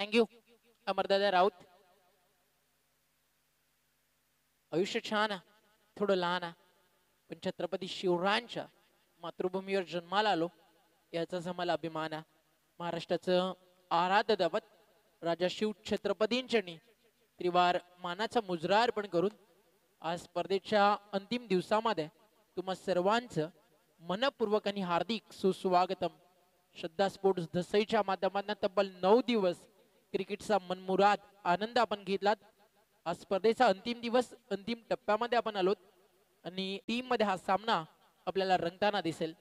Thank you अमरदादा Raut आयुष्य छान आहे थोडं लहान आहे पण छत्रपती शिवरायांच्या मातृभूमीवर जन्माला आलो याचाच आम्हाला अभिमान आहे महाराष्ट्राचं आराध्य दैवत राजा शिव छत्रपतींच्यांनी त्रिवार मानाचा मुजरा अर्पण करून आज स्पर्धेच्या अंतिम दिवसामध्ये तुम्हा सर्वांचं मनपूर्वक आणि हार्दिक सुस्वागतम श्रद्धा स्पोर्ट्स धसईच्या माध्यमातून तब्बल नऊ दिवस क्रिकेटचा मनमुराद आनंद आपण घेतलात. आज स्पर्धेचा अंतिम दिवस अंतिम टप्प्यामध्ये आपण आलोत. आणि टीममध्ये हा सामना आपल्याला रंगताना दिसेल.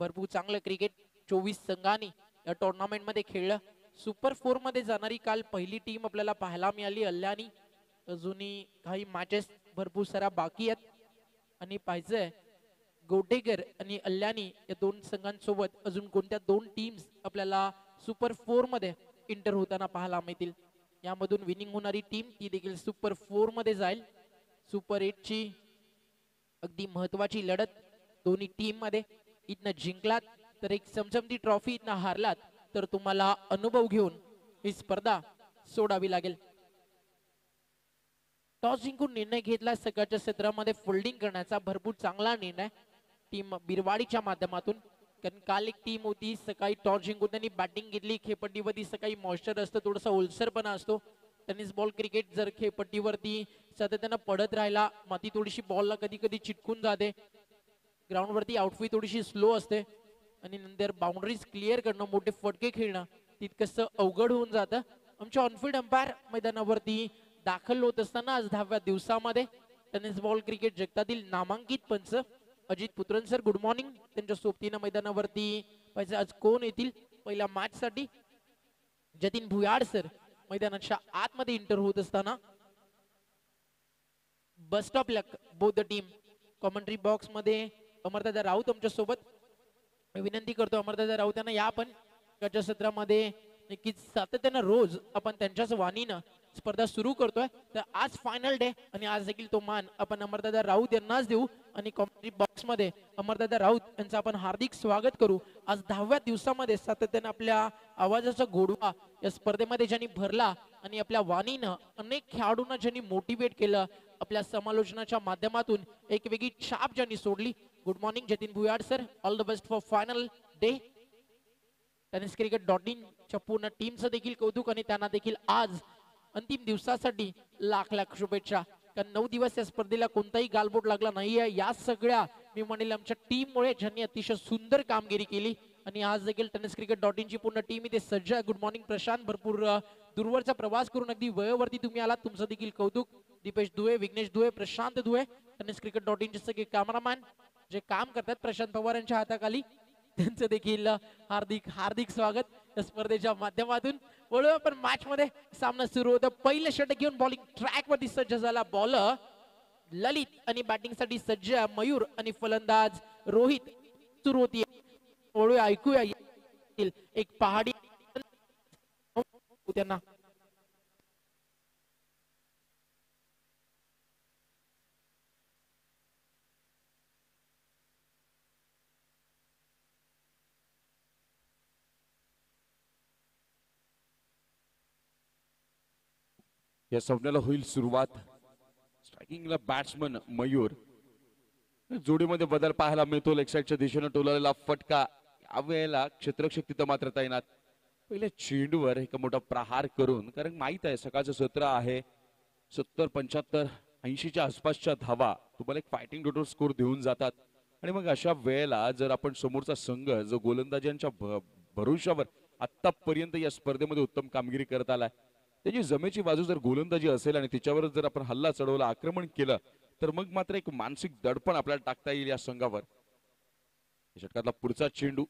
भरपूर चांगलं क्रिकेट चोवीस संघांनी या टुर्नामेंटमध्ये खेळलं. सुपर फोरमध्ये जाणारी काल पहिली टीम आपल्याला पाहायला मिळाली अल्ल्यानी अजूनही काही मॅचेस भरपूर साऱ्या बाकी आहेत. आणि पाहिजे गोटेकर आणि अल्ल्यानी या दोन संघांसोबत अजून कोणत्या दोन टीम्स आपल्याला सुपर फोरमध्ये इंटर होताना पाहायला मिळतील. यामधून विनिंग होणारी टीम ती देखील सुपर फोरमध्ये जाईल. सुपर एट ची अगदी महत्वाची लढत दोन्ही टीममध्ये. इथनं जिंकलात तर एक समसमती ट्रॉफी इथनं हारलात तर तुम्हाला अनुभव घेऊन ही स्पर्धा सोडावी लागेल. टॉस जिंकून निर्णय घेतला सकाळच्या सत्रामध्ये फोल्डिंग करण्याचा भरपूर चांगला निर्णय. टीम बिरवाडीच्या माध्यमातून कारण काल एक टीम होती सकाळी टॉस जिंकून त्यांनी बॅटिंग घेतली खेळपट्टीवरती सकाळी मॉइश्चर असतं थोडासा ओलसरपणा असतो. टेनिस बॉल क्रिकेट जर खेळपट्टीवरती सातत्यानं पडत राहिला माती थोडीशी बॉलला कधी कधी चिटकून जाते. ग्राउंडवरती आउटफी थोडीशी स्लो असते. आणि नंतर बाउंड्रीज क्लिअर करणं मोठे फटके खेळणं तितकंसं अवघड होऊन जातं. आमचे ऑनफिल्ड अंपायर मैदानावरती दाखल होत असताना आज दहाव्या दिवसामध्ये टेनिस बॉल क्रिकेट जगतातील नामांकित पंच Ajit Puthran sir good morning त्यांच्या सोबतीनं मैदानावरती पाहिजे आज कोण येतील? पहिल्या मॅच साठी जतीन भुयाड सर मैदानाच्या आतमध्ये इंटर होत असताना बस स्टॉप लक बोथ टीम कॉमेंट्री बॉक्समध्ये अमरदादा राऊत आमच्यासोबत विनंती करतो अमरदादा राऊत यांना या आपण गटच्या सत्रामध्ये नक्कीच सातत्यानं रोज आपण त्यांच्याच वाणीनं स्पर्धा सुरू करतोय. तर आज फायनल डे आणि आज देखील तो मान आपण अमरदादा राऊत यांनाच देऊ आणि कॉमेंट्री बॉक्समध्ये अमरदादा राऊत यांचं आपण हार्दिक स्वागत करू. आज दहाव्या दिवसामध्ये सातत्याने आपल्या आवाजाचा गोडवा या स्पर्धेमध्ये ज्यांनी भरला आणि आपल्या वाणीनं अनेक खेळाडूंना ज्यांनी मोटिवेट केलं आपल्या समालोचनाच्या माध्यमातून एक वेगळी छाप ज्यांनी सोडली. Good morning Jatin Bhuyad sir all the best for final day tennis cricket dot इनच्या पूर्ण टीमचं देखील कौतुक आणि त्यांना देखील आज अंतिम दिवसासाठी लाख लाख शुभेच्छा. कारण नऊ दिवस या स्पर्धेला कोणताही गालबोट लागला नाहीये. या सगळ्या मी म्हणेल आमच्या टीममुळे ज्यांनी अतिशय सुंदर कामगिरी केली. आणि आज देखील टेनिस क्रिकेट डॉट इनची पूर्ण टीम इथे सज्ज. Good morning Prashant. भरपूर दूरवरचा प्रवास करून अगदी वयोवरती तुम्ही आलात. तुमचं देखील कौतुक. Dipesh Dube Vighnesh Dube Prashant Dube. Tennis cricket dot इनचे सगळे कॅमेरामॅन जे काम करतात प्रशांत पवार यांच्या हाताखाली. त्यांचं देखील हार्दिक हार्दिक स्वागत या स्पर्धेच्या माध्यमातून. वळूया पण मॅच मध्ये सामना सुरू होतं. पहिलं षटक घेऊन बॉलिंग ट्रॅक वरती सज्ज झाला बॉलर ललित आणि बॅटिंगसाठी सज्ज मयूर आणि फलंदाज रोहित सुरू होती. वळूया ऐकूया. एक पहाडी त्यांना. या सामन्याला होईल सुरुवात. स्ट्रायकिंगला बॅट्समन मयूर. जोडीमध्ये बदल पाहायला मिळतो लेग साईडच्या दिशेनं टोललेला फटका. यावेळेला क्षेत्रक्षक तिथं मात्र तैनात. पहिल्या चेंडूवर एक मोठा प्रहार करून कारण माहीत आहे सकाळचं सत्र आहे. सत्तर पंच्याहत्तर ऐंशीच्या आसपासच्या धावा. तुम्हाला एक फायटिंग टोटल स्कोर देऊन जातात. आणि मग अशा वेळेला जर आपण समोरचा संघ जो गोलंदाजांच्या भ- भरोशावर आतापर्यंत या स्पर्धेमध्ये उत्तम कामगिरी करत आलाय त्याची जमेची बाजू जर गोलंदाजी असेल आणि तिच्यावर जर आपण हल्ला चढवला आक्रमण केलं तर मग मात्र एक मानसिक दडपण आपल्याला टाकता येईल या संघावर. षटकातला पुढचा चेंडू.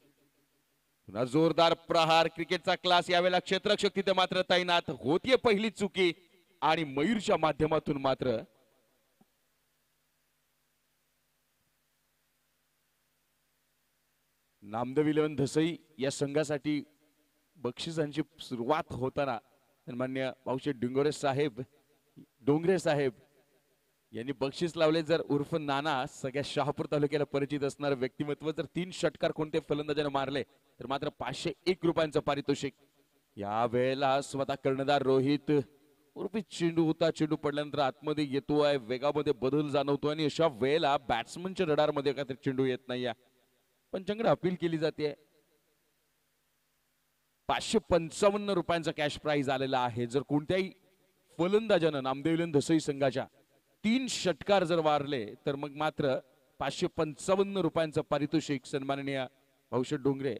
पुन्हा जोरदार प्रहार क्रिकेटचा क्लास यावेळेला क्षेत्रक्षक तिथे मात्र तैनात. होतीये पहिली चुकी आणि मयूरच्या माध्यमातून मात्र नामदेव इलेवन धसई या संघासाठी बक्षिसांची सुरुवात होताना सन्मान्य भाऊशे डिंगोरे साहेब डोंगरे साहेब यांनी बक्षीस लावले. जर उर्फ नाना सगळ्या शहापूर तालुक्याला परिचित असणारं व्यक्तिमत्व जर तीन षटकार कोणते फलंदाजाने मारले तर मात्र पाचशे एक रुपयांचं पारितोषिक. या वेळेला स्वतः कर्णधार रोहित उर्फी चेंडू होता. चेंडू पडल्यानंतर आतमध्ये आहे वेगामध्ये बदल जाणवतो आणि अशा वेळेला बॅट्समनच्या रडारमध्ये काहीतरी चेंडू येत नाही पंचांकडे अपील केली जाते. पाचशे पंचावन्न रुपयांचा कॅश प्राइज आलेला आहे. जर कोणत्याही फलंदाजानं नामदेवलन धसई संघाच्या तीन षटकार जर वारले तर मग मात्र पाचशे पंचावन्न रुपयांचं पारितोषिक सन्माननीय भविष्य डोंगरे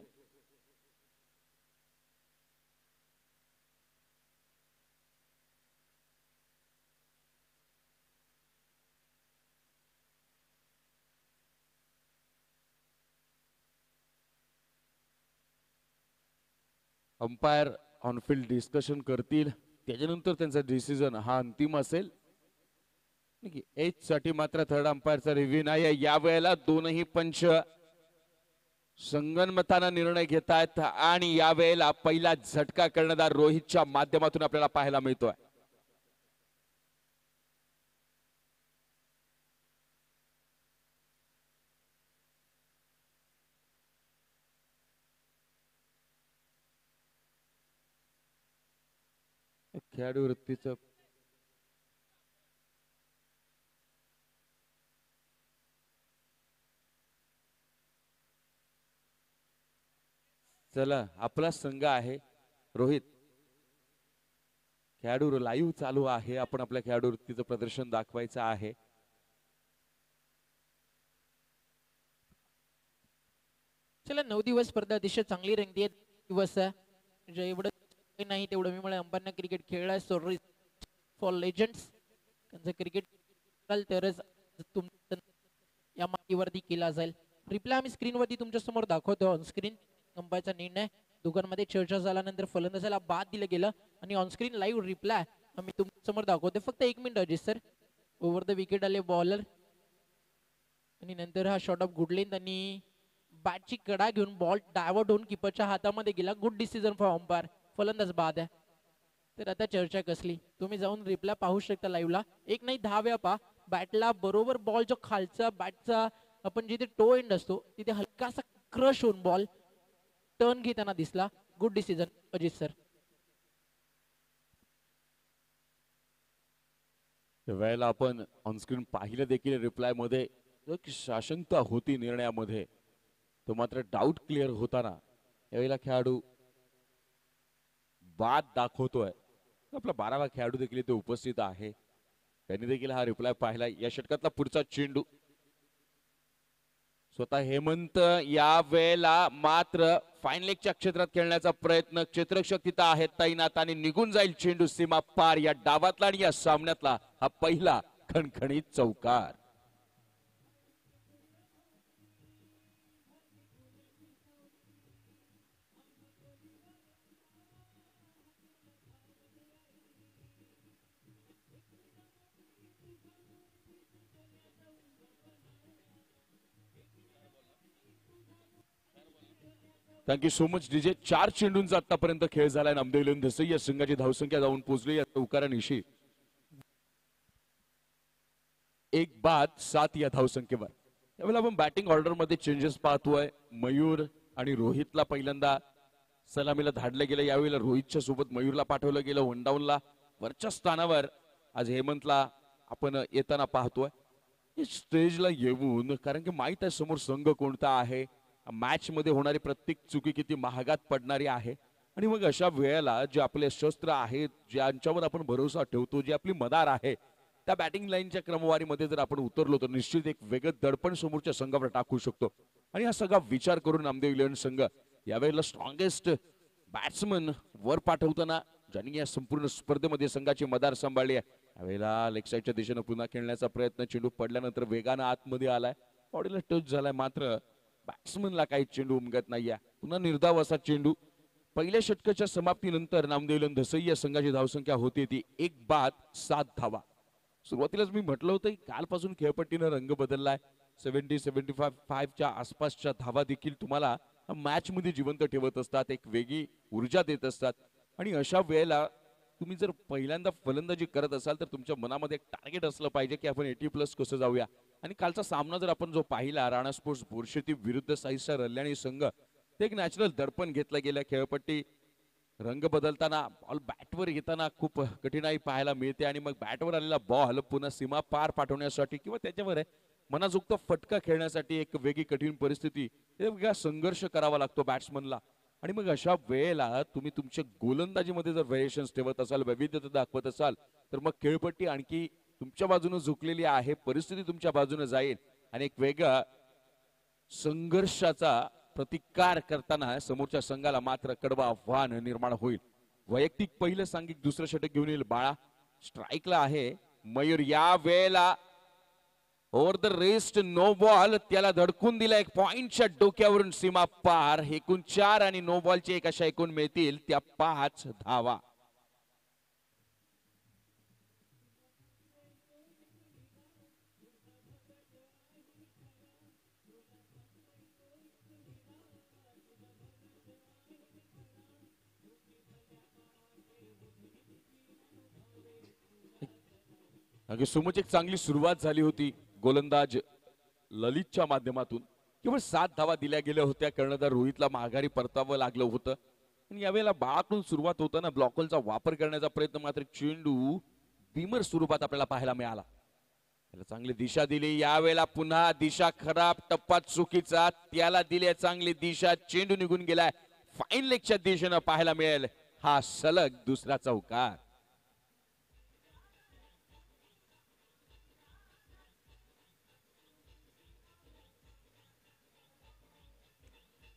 अंपायर ऑनफिल्ड डिस्कशन करतील. त्याच्यानंतर त्यांचा डिसिजन हा अंतिम असेल. एच साठी मात्र थर्ड अंपायरचा रिव्ह्यू नाही आहे या वेळेला दोनही पंच संगनमतानं निर्णय घेत आहेत आणि या वेळेला पहिला झटका कर्णधार रोहितच्या माध्यमातून आपल्याला पाहायला मिळतोय. खेळाडू वृत्तीचं. चला आपला संघ आहे. रोहित खेळाडू लाईव्ह चालू आहे. आपण आपल्या खेळाडू वृत्तीचं प्रदर्शन दाखवायचं आहे. चला नऊ दिवस स्पर्धा अतिशय चांगली रंगती दिवस आहे म्हणजे एवढं की नाही तेवढं मी अंबांना क्रिकेट खेळलाय सॉरी फॉर लेजंड्स त्यांचं क्रिकेट तरच तुमचं या माहितीवरती केला जाईल. रिप्लाय आम्ही स्क्रीनवरती तुमच्यासमोर दाखवतो ऑनस्क्रीन अंबाचा निर्णय. दोघांमध्ये चर्चा झाल्यानंतर फलंदाजाला बाद दिलं गेलं आणि ऑनस्क्रीन लाईव्ह रिप्लाय आम्ही तुमच्यासमोर दाखवतो. फक्त एक minute Ajit sir. Over the wicket आले बॉलर आणि नंतर हा शॉर्ट ऑफ गुडलेन आणि बॅटची कडा घेऊन बॉल डायव्हर्ट होऊन किपरच्या हातामध्ये गेला. Good decision for umpire. फलंदाज बाद आहे. तर आता चर्चा कसली? तुम्ही जाऊन रिप्लाय पाहू शकता लाईव्हला एक नाही दहा वेळा पहा. बॅटला बरोबर बॉल जो खालचा बॅटचा आपण जिथे टो एंड असतो तिथे हलकासा क्रश होऊन बॉल टर्न घेताना दिसला. गुड डिसिजन अजित सर वेळेला आपण ऑनस्क्रीन पाहिलं देखील रिप्लायमध्ये. जो साशंकता होती निर्णयामध्ये तो मात्र डाऊट क्लिअर होताना. यावेळेला खेळाडू बाद दाखवतोय. आपला बारावा खेळाडू देखील इथे उपस्थित आहे. त्यांनी देखील हा रिप्लाय पाहिला. या षटकातला पुढचा चेंडू. स्वतः हेमंत या वेळेला मात्र फाईन लेगच्या क्षेत्रात खेळण्याचा प्रयत्न. क्षेत्रक्षक तिथं आहेत तैनात आणि निघून जाईल चेंडू सीमा पार या डावातला आणि या सामन्यातला हा पहिला खणखणीत चौकार. थँक्यू सो मच डीजे चार चेंडूंचा आतापर्यंत खेळ झालाय. नामदेव धसई या संघाची धावसंख्या जाऊन पोहोचली या चौकारानिशी एक बाद सात या धावसंख्येवर. यावेळेला आपण बॅटिंग ऑर्डरमध्ये चेंजेस पाहतोय. मयूर आणि रोहितला पहिल्यांदा सलामीला धाडलं गेलं. यावेळेला रोहितच्या सोबत मयूरला पाठवलं गेलं. वन डाऊनला वरच्या स्थानावर आज हेमंतला आपण येताना पाहतोय. हे स्टेजला येऊन कारण की माहीत आहे समोर संघ कोणता आहे? मॅच मध्ये होणारी प्रत्येक चुकी किती महागात पडणारी आहे? आणि मग अशा वेळेला जे आपले शस्त्र आहेत ज्यांच्यावर आपण भरोसा ठेवतो जी आपली मदार आहे त्या बॅटिंग लाईनच्या क्रमवारीमध्ये जर आपण उतरलो तर निश्चित एक वेगळं दडपण समोरच्या संघावर टाकू शकतो. आणि हा सगळा विचार करून नामदेव इलेव्हन संघ यावेळेला स्ट्रॉंगेस्ट बॅट्समन वर पाठवताना ज्यांनी या संपूर्ण स्पर्धेमध्ये संघाची मदार सांभाळली आहे. यावेळेला लेग साईडच्या दिशेनं पुन्हा खेळण्याचा प्रयत्न चेंडू पडल्यानंतर वेगानं आतमध्ये आलाय. बॉडीला टच झालाय मात्र बॅट्समनला काही चेंडू उमगत नाहीये. पुन्हा निर्धाव असा चेंडू. पहिल्या षटकाच्या समाप्तीनंतर नामदेवलन धसई या संघाची धावसंख्या होती ती एक बाद सात धावा. सुरुवातीलाच मी म्हटलं होतं कालपासून खेळपट्टीनं रंग बदललाय. सेव्हन्टी सेव्हन्टी फाय फाईव्हच्या आसपासच्या धावा देखील तुम्हाला मॅच मध्ये जिवंत ठेवत असतात एक वेगळी ऊर्जा देत असतात. आणि अशा वेळेला तुम्ही जर पहिल्यांदा फलंदाजी करत असाल तर तुमच्या मनामध्ये एक टार्गेट असलं पाहिजे की आपण एटी प्लस कसं जाऊया? आणि कालचा सामना जर आपण जो पाहिला राणा स्पोर्ट्स बोरशेती विरुद्ध साईसा रल्याणी संघ ते एक नॅचरल दडपण घेतला गेल्या खेळपट्टी. रंग बदलताना बॉल बॅटवर घेताना खूप कठीणाई पाहायला मिळते आणि मग बॅटवर आलेला बॉल पुन्हा सीमा पार पाठवण्यासाठी किंवा त्याच्यावर मनाजुक्त फटका खेळण्यासाठी एक वेगळी कठीण परिस्थिती वेगळा संघर्ष करावा लागतो बॅट्समनला आणि मग अशा वेळेला तुम्ही तुमच्या गोलंदाजीमध्ये जर व्हेरिएशन्स ठेवत असाल वैविध्यता दाखवत असाल तर मग खेळपट्टी आणखी तुमच्या बाजूने झुकलेली आहे परिस्थिती तुमच्या बाजूने जाईल. आणि एक वेगळा संघर्षाचा प्रतिकार करताना समोरच्या संघाला मात्र कडवा आव्हान निर्माण होईल. वैयक्तिक पहिलं सांघिक दुसरं षटक घेऊन येईल. बाळा स्ट्राईकला आहे. मयूर या वेळेला over the rest no ball त्याला धडकून दिला एक पॉइंटच्या डोक्यावरून सीमा पार. एकूण चार आणि नो बॉलचे एक अशा एकूण मिळतील. त्या पाच धावा. अगदी सुमोची एक चांगली सुरुवात झाली होती गोलंदाज ललितच्या माध्यमातून. केवळ सात धावा दिल्या गेल्या होत्या कर्णधार रोहितला माघारी परतावं लागलं होतं. आणि यावेळेला बाळातून सुरुवात होताना ब्लॉकलचा वापर करण्याचा प्रयत्न मात्र चेंडू बिमर स्वरूपात आपल्याला पाहायला मिळाला. त्याला चांगली दिशा दिली यावेळेला पुन्हा दिशा खराब टप्पा चुकीचा त्याला दिली चांगली दिशा चेंडू निघून गेलाय. फाईन लेगच्या दिशेनं पाहायला मिळेल हा सलग दुसरा चौकार.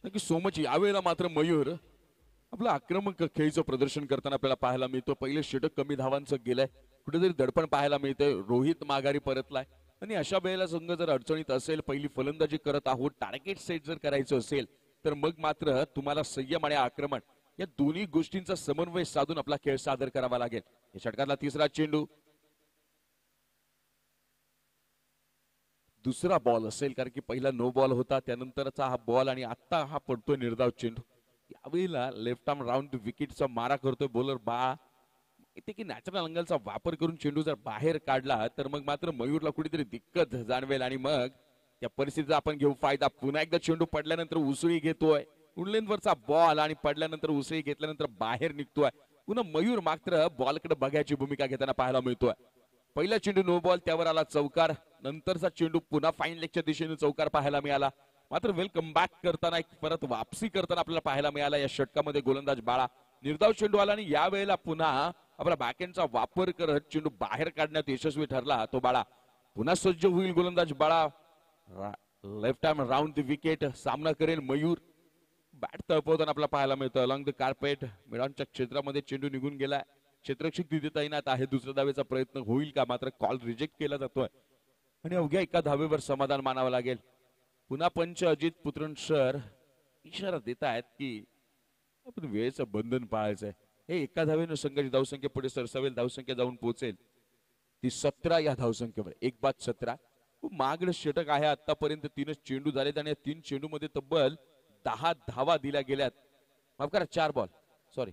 नक्की सोमच यावेळेला मात्र मयूर. आपलं आक्रमक खेळीचं प्रदर्शन करताना आपल्याला पाहायला मिळतो. पहिले षटक कमी धावांचं गेलंय. कुठेतरी दडपण पाहायला मिळतंय. रोहित माघारी परतलाय. आणि अशा वेळेला संघ जर अडचणीत असेल पहिली फलंदाजी करत आहोत टार्गेट सेट जर करायचं असेल तर मग मात्र तुम्हाला संयम आणि आक्रमण या दोन्ही गोष्टींचा समन्वय साधून आपला खेळ सादर करावा लागेल. या षटकातला तिसरा चेंडू दुसरा बॉल असेल कारण की पहिला नो बॉल होता त्यानंतरचा हा बॉल आणि आता हा पडतोय निर्धाव चेंडू. यावेळेला लेफ्ट आर्म राऊंड विकेटचा मारा करतोय बॉलर बा. इथे की नॅचरल अँगलचा वापर करून चेंडू जर बाहेर काढला तर मग मात्र मयूरला कुठेतरी दिक्कत जाणवेल आणि मग त्या परिस्थितीचा आपण घेऊ फायदा. पुन्हा एकदा चेंडू पडल्यानंतर उसळी घेतोय. उडलेनवरचा बॉल आणि पडल्यानंतर उसळी घेतल्यानंतर बाहेर निघतोय. पुन्हा मयूर मात्र बॉलकडे बघायची भूमिका घेताना पाहायला मिळतोय. पहिला चेंडू नो बॉल त्यावर आला चौकार. नंतरचा चेंडू पुन्हा फाईन लेगच्या दिशेने चौकार पाहायला मिळाला. मात्र वेलकम बॅक करताना एक परत वापसी करताना आपल्याला पाहायला मिळाला या षटकामध्ये गोलंदाज बाळा. निर्धाव चेंडू आला आणि यावेळेला पुन्हा आपला बॅकेंडचा वापर करत चेंडू बाहेर काढण्यात यशस्वी ठरला तो बाळा. पुन्हा सज्ज होईल गोलंदाज बाळा. Left arm round the wicket सामना करेल मयूर. बॅट तळपवताना आपल्याला पाहायला मिळतं. अलॉंग द कार्पेट मिडॉनच्या क्षेत्रामध्ये चेंडू निघून गेलाय. क्षेत्रक्षक तिथे तैनात आहे. दुसऱ्या धावेचा प्रयत्न होईल का? मात्र कॉल रिजेक्ट केला जातोय. आणि अवघ्या एका धावेवर समाधान मानावं लागेल. पुन्हा पंच अजित पुत्रन सर इशारा देत आहेत की आपण वेळेचं बंधन पाळायचंय. हे एका धावेनं संघाची धावसंख्या पुढे सरसावेल धावसंख्या जाऊन पोहोचेल. ती सतरा या धावसंख्येवर. एक बाद सतरा. खूप मागड षटक आहे. आतापर्यंत तीनच चेंडू झालेत आणि या तीन चेंडू मध्ये तब्बल दहा धावा दिल्या गेल्यात. माफ करा चार बॉल सॉरी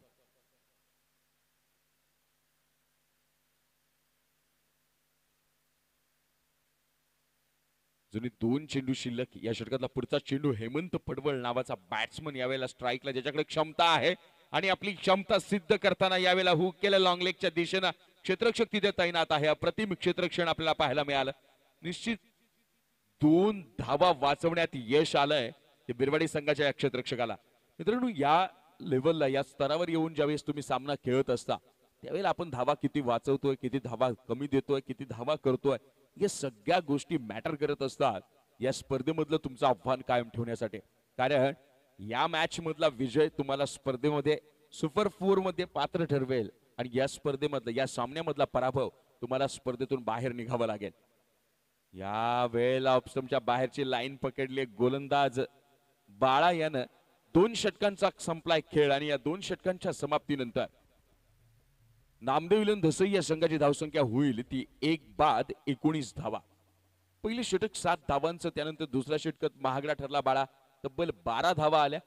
जुनी दोन चेंडू शिल्लक या षटकातला पुढचा चेंडू हेमंत पडवळ नावाचा बॅट्समन यावेळेला स्ट्राईकला ज्याच्याकडे क्षमता आहे आणि आपली क्षमता सिद्ध करताना यावेळेला हुक केलं लॉंग लेगच्या दिशेनं. क्षेत्रक्षक तिथे तैनात आहे. अप्रतिम क्षेत्रक्षण आपल्याला पाहायला मिळालं. निश्चित दोन धावा वाचवण्यात यश आलंय ते बिरवाडी संघाच्या या क्षेत्रक्षकाला. मित्रांनो या लेवलला या स्तरावर येऊन ज्यावेळेस तुम्ही सामना खेळत असता त्यावेळेला आपण धावा किती वाचवतोय किती धावा कमी देतोय किती धावा करतोय या सगळ्या गोष्टी मॅटर करत असतात या स्पर्धेमधलं तुमचं आव्हान कायम ठेवण्यासाठी. कारण या मॅच मधला विजय तुम्हाला स्पर्धेमध्ये सुपर फोरमध्ये पात्र ठरवेल. आणि या स्पर्धेमधला या सामन्यामधला पराभव तुम्हाला स्पर्धेतून बाहेर निघावा लागेल. या वेळेला ऑप्शनच्या बाहेरची लाईन पकडली गोलंदाज बाळा यानं. दोन षटकांचा संपलाय खेळ आणि या दोन षटकांच्या समाप्तीनंतर नामदेव इलन धसई या संघाची धावसंख्या होईल ती एक बाद एकोणीस धावा. पहिले षटक सात धावांचं त्यानंतर दुसऱ्या षटकात महागडा ठरला बाळा तब्बल बारा धावा आल्या.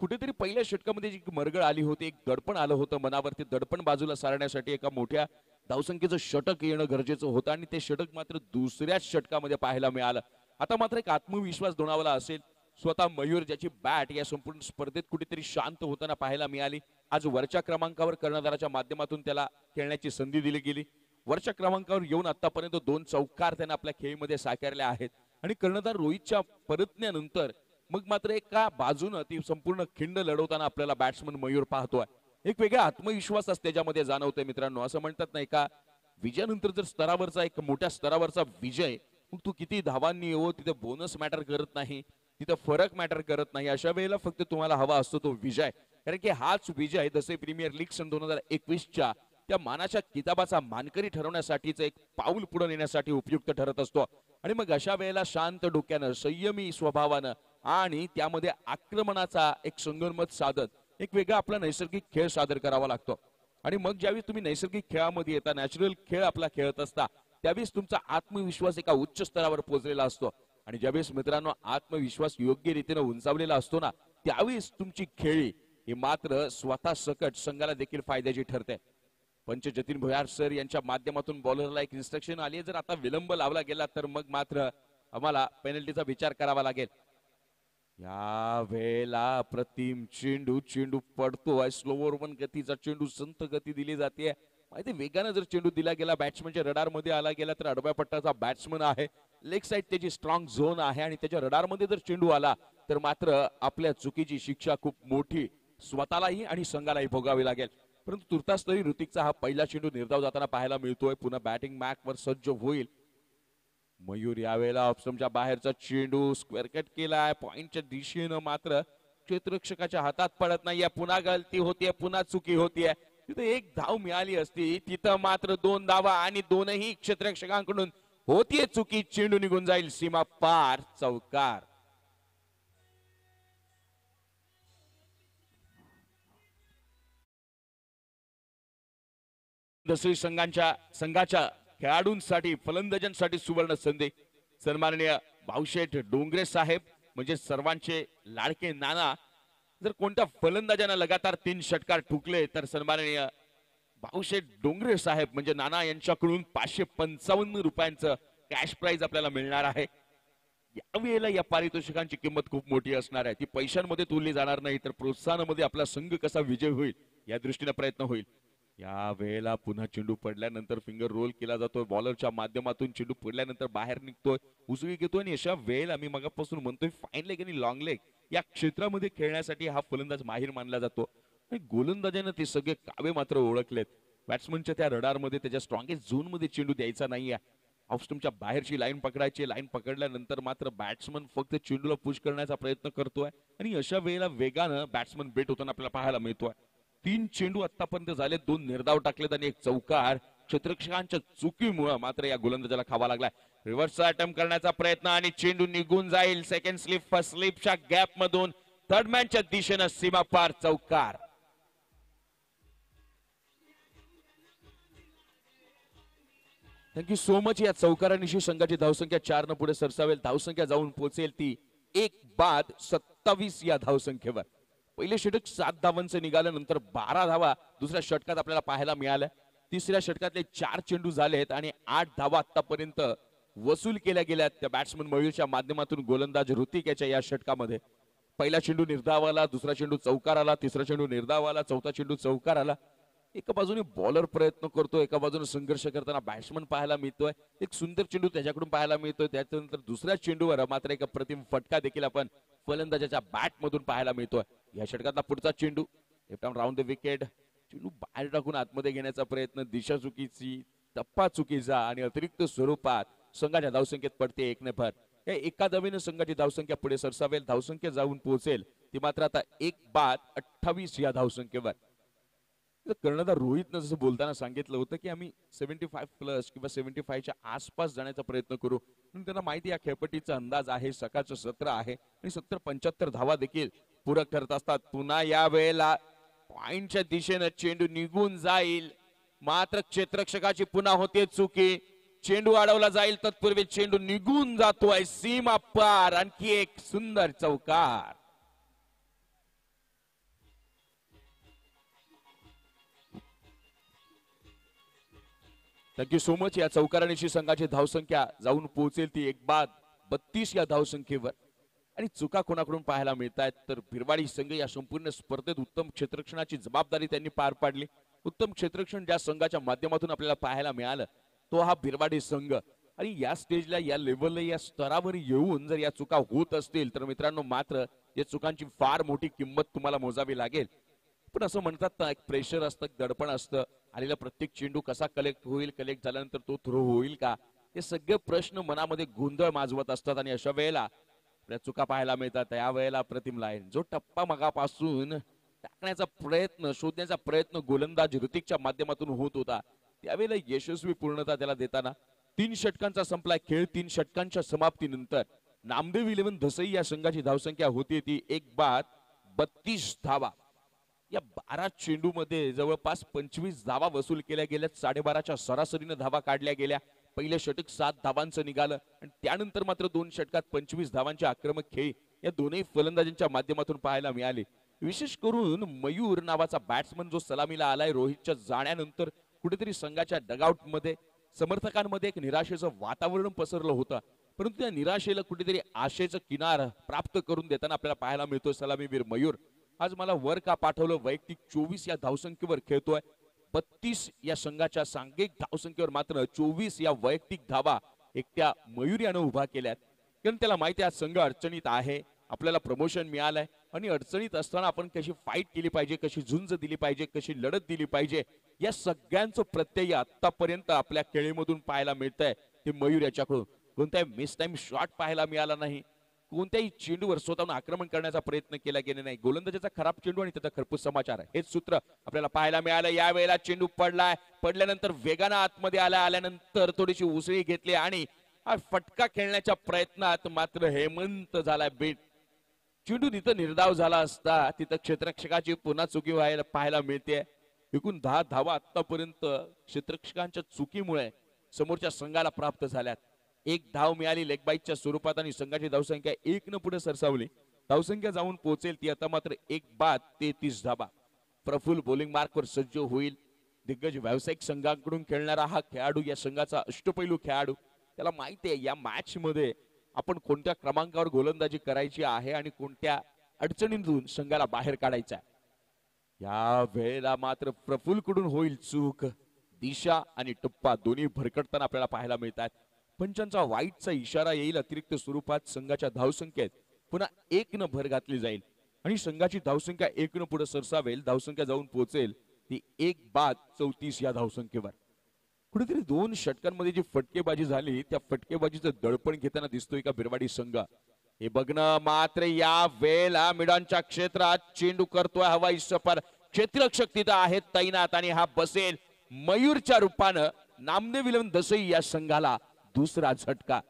कुठेतरी पहिल्या षटकामध्ये जी मरगळ आली होती एक दडपण आलं होतं मनावरती दडपण बाजूला सारण्यासाठी एका मोठ्या धावसंख्येचं षटक येणं गरजेचं होतं आणि ते षटक मात्र दुसऱ्याच षटकामध्ये पाहायला मिळालं. आता मात्र एक आत्मविश्वास दोणावला असेल स्वतः मयूर ज्याची बॅट या संपूर्ण स्पर्धेत कुठेतरी शांत होताना पाहायला मिळाली. आज वरच्या क्रमांकावर कर्णधाराच्या माध्यमातून त्याला खेळण्याची संधी दिली गेली. वरच्या क्रमांकावर येऊन आतापर्यंत दोन चौकार त्याने आपल्या खेळीमध्ये साकारले आहेत. आणि कर्णधार रोहितच्या परतण्यानंतर मग मात्र एका बाजूनं ती संपूर्ण खिंड लढवताना आपल्याला बॅट्समन मयूर पाहतोय. एक वेगळा आत्मविश्वास त्याच्यामध्ये जाणवतोय मित्रांनो. असं म्हणतात नाही का विजयानंतर जर स्तरावरचा एक मोठ्या स्तरावरचा विजय मग तू किती धावांनी येवो तिथे बोनस मॅटर करत नाही. तिथं फरक मॅटर करत नाही. अशा वेळेला फक्त तुम्हाला हवा असतो तो विजय. कारण की हाच विजय जसे प्रीमियर लीग सन दोन हजार एकवीसच्या त्या मानाच्या किताबाचा मानकरी ठरवण्यासाठीच एक पाऊल पुढे नेण्यासाठी उपयुक्त ठरत असतो. आणि मग अशा वेळेला शांत डोक्यानं संयमी स्वभावानं आणि त्यामध्ये आक्रमणाचा एक संगनमत साधत एक वेगळा आपला नैसर्गिक खेळ सादर करावा लागतो. आणि मग ज्यावेळी तुम्ही नैसर्गिक खेळामध्ये येता नॅचरल खेळ आपला खेळत असता त्यावेळेस तुमचा आत्मविश्वास एका उच्च स्तरावर पोहोचलेला असतो. आणि ज्यावेळेस मित्रांनो आत्मविश्वास योग्य रीतीने उंचावलेला असतो ना त्यावेळेस तुमची खेळी ही मात्र स्वतः सकट संघाला देखील फायद्याची ठरते. पंच जतीन भुयार सर यांच्या माध्यमातून बॉलरला एक इन्स्ट्रक्शन आली जर आता विलंब लावला गेला तर मग मात्र आम्हाला पेनल्टीचा विचार करावा लागेल. या वेळेला प्रतिम चेंडू चेंडू पडतोय स्लोवर वन गतीचा चेंडू संत गती दिली जाते. माहिती वेगानं जर चेंडू दिला गेला बॅट्समनच्या रडारमध्ये आला गेला तर आडव्या पट्टाचा बॅट्समन आहे. लेग साईड त्याची स्ट्रॉंग झोन आहे आणि त्याच्या रडारमध्ये जर चेंडू आला तर मात्र आपल्या चुकीची शिक्षा खूप मोठी स्वतःलाही आणि संघालाही भोगावी लागेल. परंतु तुर्तास तरी ऋतिकचा हा पहिला चेंडू निर्धाव जाताना पाहायला मिळतोय. पुन्हा बॅटिंग मॅक वर सज्ज होईल. मयूर यावेळेला ऑप्शनच्या बाहेरचा चेंडू स्क्वेअर कट केलाय. पॉइंटच्या दिशेनं मात्र क्षेत्ररक्षकाच्या हातात पडत नाहीये. पुन्हा गलती होतीये पुन्हा चुकी होतीये. तिथे एक धाव मिळाली असती तिथं मात्र दोन धावा आणि दोनही क्षेत्ररक्षकांकडून होतीये चुकी चेंडू निघून जाईल सीमा पार चौकार. दसरी संघांच्या संघाच्या खेळाडूंसाठी फलंदाजांसाठी सुवर्ण संधी. सन्माननीय भाऊशेठ डोंगरे साहेब म्हणजे सर्वांचे लाडके नाना. जर कोणत्या फलंदाजांना लगातार तीन षटकार ठुकले तर सन्माननीय भाऊशेठ डोंगरे साहेब म्हणजे नाना यांच्याकडून पाचशे पंचावन्न रुपयांचं कॅश प्राइज आपल्याला मिळणार आहे. यावेळेला या पारितोषिकांची किंमत खूप मोठी असणार आहे. ती पैशांमध्ये तुलली जाणार नाही तर प्रोत्साहनामध्ये आपला संघ कसा विजय होईल या दृष्टीने प्रयत्न होईल. या वेळेला पुन्हा चेंडू पडल्यानंतर फिंगर रोल केला जातोय. बॉलरच्या माध्यमातून चेंडू पडल्यानंतर बाहेर निघतोय. उजवी घेतोय आणि अशा वेळेला मी मगापासून म्हणतोय फाईन लेग आणि लॉंग लेग या क्षेत्रामध्ये खेळण्यासाठी हा फलंदाज माहीर मानला जातो. गोलंदाजानं ते सगळे कावे मात्र ओळखलेत. बॅट्समनच्या त्या रडारमध्ये त्याच्या स्ट्रॉंगेस्ट झोनमध्ये चेंडू द्यायचा नाहीये. ऑफस्टमच्या बाहेरची लाईन पकडायची लाईन पकडल्यानंतर मात्र बॅट्समन फक्त चेंडूला पुश करण्याचा प्रयत्न करतोय. आणि अशा वेळेला वेगानं बॅट्समन बेट होताना आपल्याला पाहायला मिळतोय. तीन चेंडू आतापर्यंत झाले दोन निर्धाव टाकलेत आणि एक चौकार. क्षेत्ररक्षकांच्या चुकीमुळे मात्र या गोलंदाजाला खावा लागलाय. रिव्हर्सचा अटेम्प्ट करण्याचा प्रयत्न आणि चेंडू निघून जाईल. सेकंड स्लिप फर्स्ट स्लिपच्या गॅप मधून थर्ड मॅनच्या दिशेनं सीमा पार चौकार. थँक्यू सो मच या चौकारानिशी संघाची धावसंख्या चार न पुढे सरसावेल. धावसंख्या जाऊन पोहोचेल ती. एक बाद सत्तावीस या धावसंख्येवर. पहिले षटक सात धावांचं निघाल्यानंतर बारा धावा. दुसऱ्या षटकात आपल्याला पाहायला मिळाल्या तिसऱ्या षटकातले चार चेंडू झालेत आणि आठ धावा आतापर्यंत वसूल केल्या गेल्यात त्या बॅट्समन मयूरच्या माध्यमातून गोलंदाज ऋतिक याच्या या षटकामध्ये. पहिला चेंडू निर्धावाला दुसरा चेंडू चौकार आला तिसरा चेंडू निर्धावाला चौथा चेंडू चौकार आला एका बाजूने बॉलर प्रयत्न करतो एका बाजूने संघर्ष करताना बॅट्समन पाहायला मिळतोय. एक सुंदर चेंडू त्याच्याकडून पाहायला मिळतोय. त्याच्यानंतर दुसऱ्या चेंडूवर मात्र एक प्रतिम फटका देखील आपण फलंदाजाच्या बॅट मधून पाहायला मिळतोय. या षटकातला पुढचा चेंडू राऊंड द विकेट चेंडू बाहेर टाकून आतमध्ये घेण्याचा प्रयत्न दिशा चुकीची टप्पा चुकीचा आणि अतिरिक्त स्वरूपात संघाच्या धावसंख्येत पडते एक ने भर या एका धावेने संघाची धावसंख्या पुढे सरसावेल धावसंख्या जाऊन पोहोचेल. ती मात्र आता एक बाद अठ्ठावीस या धावसंख्येवर. कर्णधार रोहितनं जसं बोलताना सांगितलं होतं की आम्ही सेव्हन्टी फाईव्ह प्लस किंवा सेव्हन्टी फाईव्हच्या आसपास जाण्याचा प्रयत्न करू. म्हणून त्यांना माहिती या खेळपट्टीचा अंदाज आहे सकाळचं सत्र आहे आणि सत्तर पंच्याहत्तर धावा देखील पूरक ठरत असतात. पुन्हा या वेळेला पॉइंटच्या दिशेनं चेंडू निघून जाईल. मात्र क्षेत्रक्षकाची पुन्हा होते चुकी. चेंडू अडवला जाईल तत्पूर्वी चेंडू निघून जातोय. सीमा पार आणखी एक सुंदर चौकार. थँक्यू सो मच या चौकारानिशी संघाची धावसंख्या जाऊन पोहोचेल ती एक बाद बत्तीस या धावसंख्येवर. आणि चुका कोणाकडून पाहायला मिळत आहेत तर भिरवाडी संघ या संपूर्ण स्पर्धेत उत्तम क्षेत्ररक्षणाची जबाबदारी त्यांनी पार पाडली. उत्तम क्षेत्ररक्षण ज्या संघाच्या माध्यमातून आपल्याला पाहायला मिळालं तो हा भिरवाडी संघ. आणि या स्टेजला या लेवलला या स्तरावर येऊन जर या चुका होत असतील तर मित्रांनो मात्र या चुकांची फार मोठी किंमत तुम्हाला मोजावी लागेल. पण असं म्हणतात ना एक प्रेशर असतं दडपण असतं. आलेला प्रत्येक चेंडू कसा कलेक्ट होईल कलेक्ट झाल्यानंतर तो थ्रो होईल का? हे सगळे प्रश्न मनामध्ये गोंधळ माजवत असतात आणि अशा वेळेला आपल्या चुका पाहायला मिळतात. या वेळेला प्रतिम लाईन जो टप्पा मगापासून टाकण्याचा प्रयत्न शोधण्याचा प्रयत्न गोलंदाज ऋतिकच्या माध्यमातून होत होता त्यावेळेला यशस्वी पूर्णता त्याला देताना तीन षटकांचा संपलाय खेळ तीन षटकांच्या समाप्तीनंतर. नामदेव इलेव्हन धसई या संघाची धावसंख्या होती ती एक बाद बत्तीस धावा. या बारा चेंडू मध्ये जवळपास पंचवीस धावा वसूल केल्या गेल्या साडेबाराच्या सरासरीनं धावा काढल्या गेल्या. पहिलं षटक सात धावांचं निघालं आणि त्यानंतर मात्र दोन षटकात पंचवीस धावांचे आक्रमक खेळ या दोन्ही फलंदाजांच्या माध्यमातून पाहायला मिळाले. विशेष करून मयूर नावाचा बॅट्समन जो सलामीला आलाय रोहितच्या जाण्यानंतर कुठेतरी संघाच्या डगआउटमध्ये समर्थकांमध्ये एक निराशेचं वातावरण पसरलं होतं. परंतु त्या निराशेला कुठेतरी आशेचं किनार प्राप्त करून देताना आपल्याला पाहायला मिळतोय सलामीवीर मयूर. आज मला वर का पाठवलं? वैयक्तिक चोवीस या धावसंख्येवर खेळतोय. बत्तीस या संघाच्या सांघिक धावसंख्येवर मात्र चोवीस या वैयक्तिक धावा एकट्या मयूर यानं उभा केल्यात. कारण त्याला माहिती आहे आज संघ अडचणीत आहे. आपल्याला प्रमोशन मिळालंय. आणि अडचणीत असताना आपण कशी फाईट केली पाहिजे कशी झुंज दिली पाहिजे कशी लढत दिली पाहिजे या सगळ्यांचं प्रत्यय आतापर्यंत आपल्या खेळीमधून पाहायला मिळतंय ते मयूर याच्याकडून. कोणताही मिस टाइम शॉट पाहायला मिळाला नाही. कोणत्याही चेंडूवर स्वतःहून आक्रमण करण्याचा प्रयत्न केला गेला नाही. गोलंदाजाचा खराब चेंडू आणि त्याचा खरपूस समाचार आहे. हेच सूत्र आपल्याला पाहायला मिळालं. यावेळेला चेंडू पडलाय. पडल्यानंतर वेगानं आतमध्ये आला. आल्यानंतर थोडीशी उसळी घेतली आणि हा फटका खेळण्याच्या प्रयत्नात मात्र हेमंत झालाय बेट चेंडू तिथं निर्धाव झाला असता तिथं क्षेत्रक्षकाची पुन्हा चुकी व्हायला पाहायला मिळते. एकूण दहा धावा आतापर्यंत क्षेत्रक्षकांच्या चुकीमुळे समोरच्या संघाला प्राप्त झाल्यात. एक धाव मिळाली लेगबाईच्या स्वरूपात आणि संघाची धावसंख्या एक न पुढे सरसावली. धावसंख्या जाऊन पोहोचेल ती आता मात्र एक बाद तेहतीस धाबा. प्रफुल बॉलिंग मार्कवर सज्ज होईल. दिग्गज व्यावसायिक संघाकडून खेळणारा हा खेळाडू या संघाचा अष्टपैलू खेळाडू. त्याला माहिती आहे या मॅच मध्ये आपण कोणत्या क्रमांकावर गोलंदाजी करायची आहे आणि कोणत्या अडचणीतून संघाला बाहेर काढायचा आहे. या वेळेला मात्र प्रफुलकडून होईल चूक. दिशा आणि टप्पा दोन्ही भरकटताना आपल्याला पाहायला मिळतात पंचांचा वाईटचा इशारा येईल अतिरिक्त स्वरूपात संघाच्या धावसंख्येत पुन्हा एक न भर घातली जाईल. आणि संघाची धावसंख्या एक न पुढे सरसावेल धावसंख्या जाऊन पोहोचेल ती एक बाद चौतीस या धावसंख्येवर. कुठेतरी दोन षटकांमध्ये जी फटकेबाजी झाली त्या फटकेबाजीचं दडपण घेताना दिसतोय का बिरवाडी संघ. हे बघणं मात्र या वेळेला मिडांच्या क्षेत्रात चेंडू करतोय हवाई सफर. क्षेत्ररक्षक तिथं आहेत तैनात आणि हा बसेल मयूरच्या रूपानं नामदेव इलेव्हन दसई या संघाला. दुसरा झटका।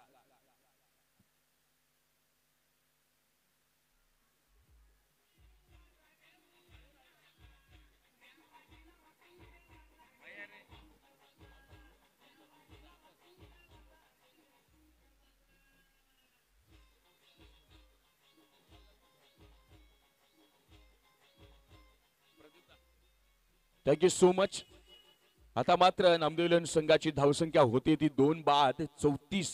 थँक्यू सो मच आता मात्र नामदेव संघाची धावसंख्या होती ती दोन बाद चौतीस.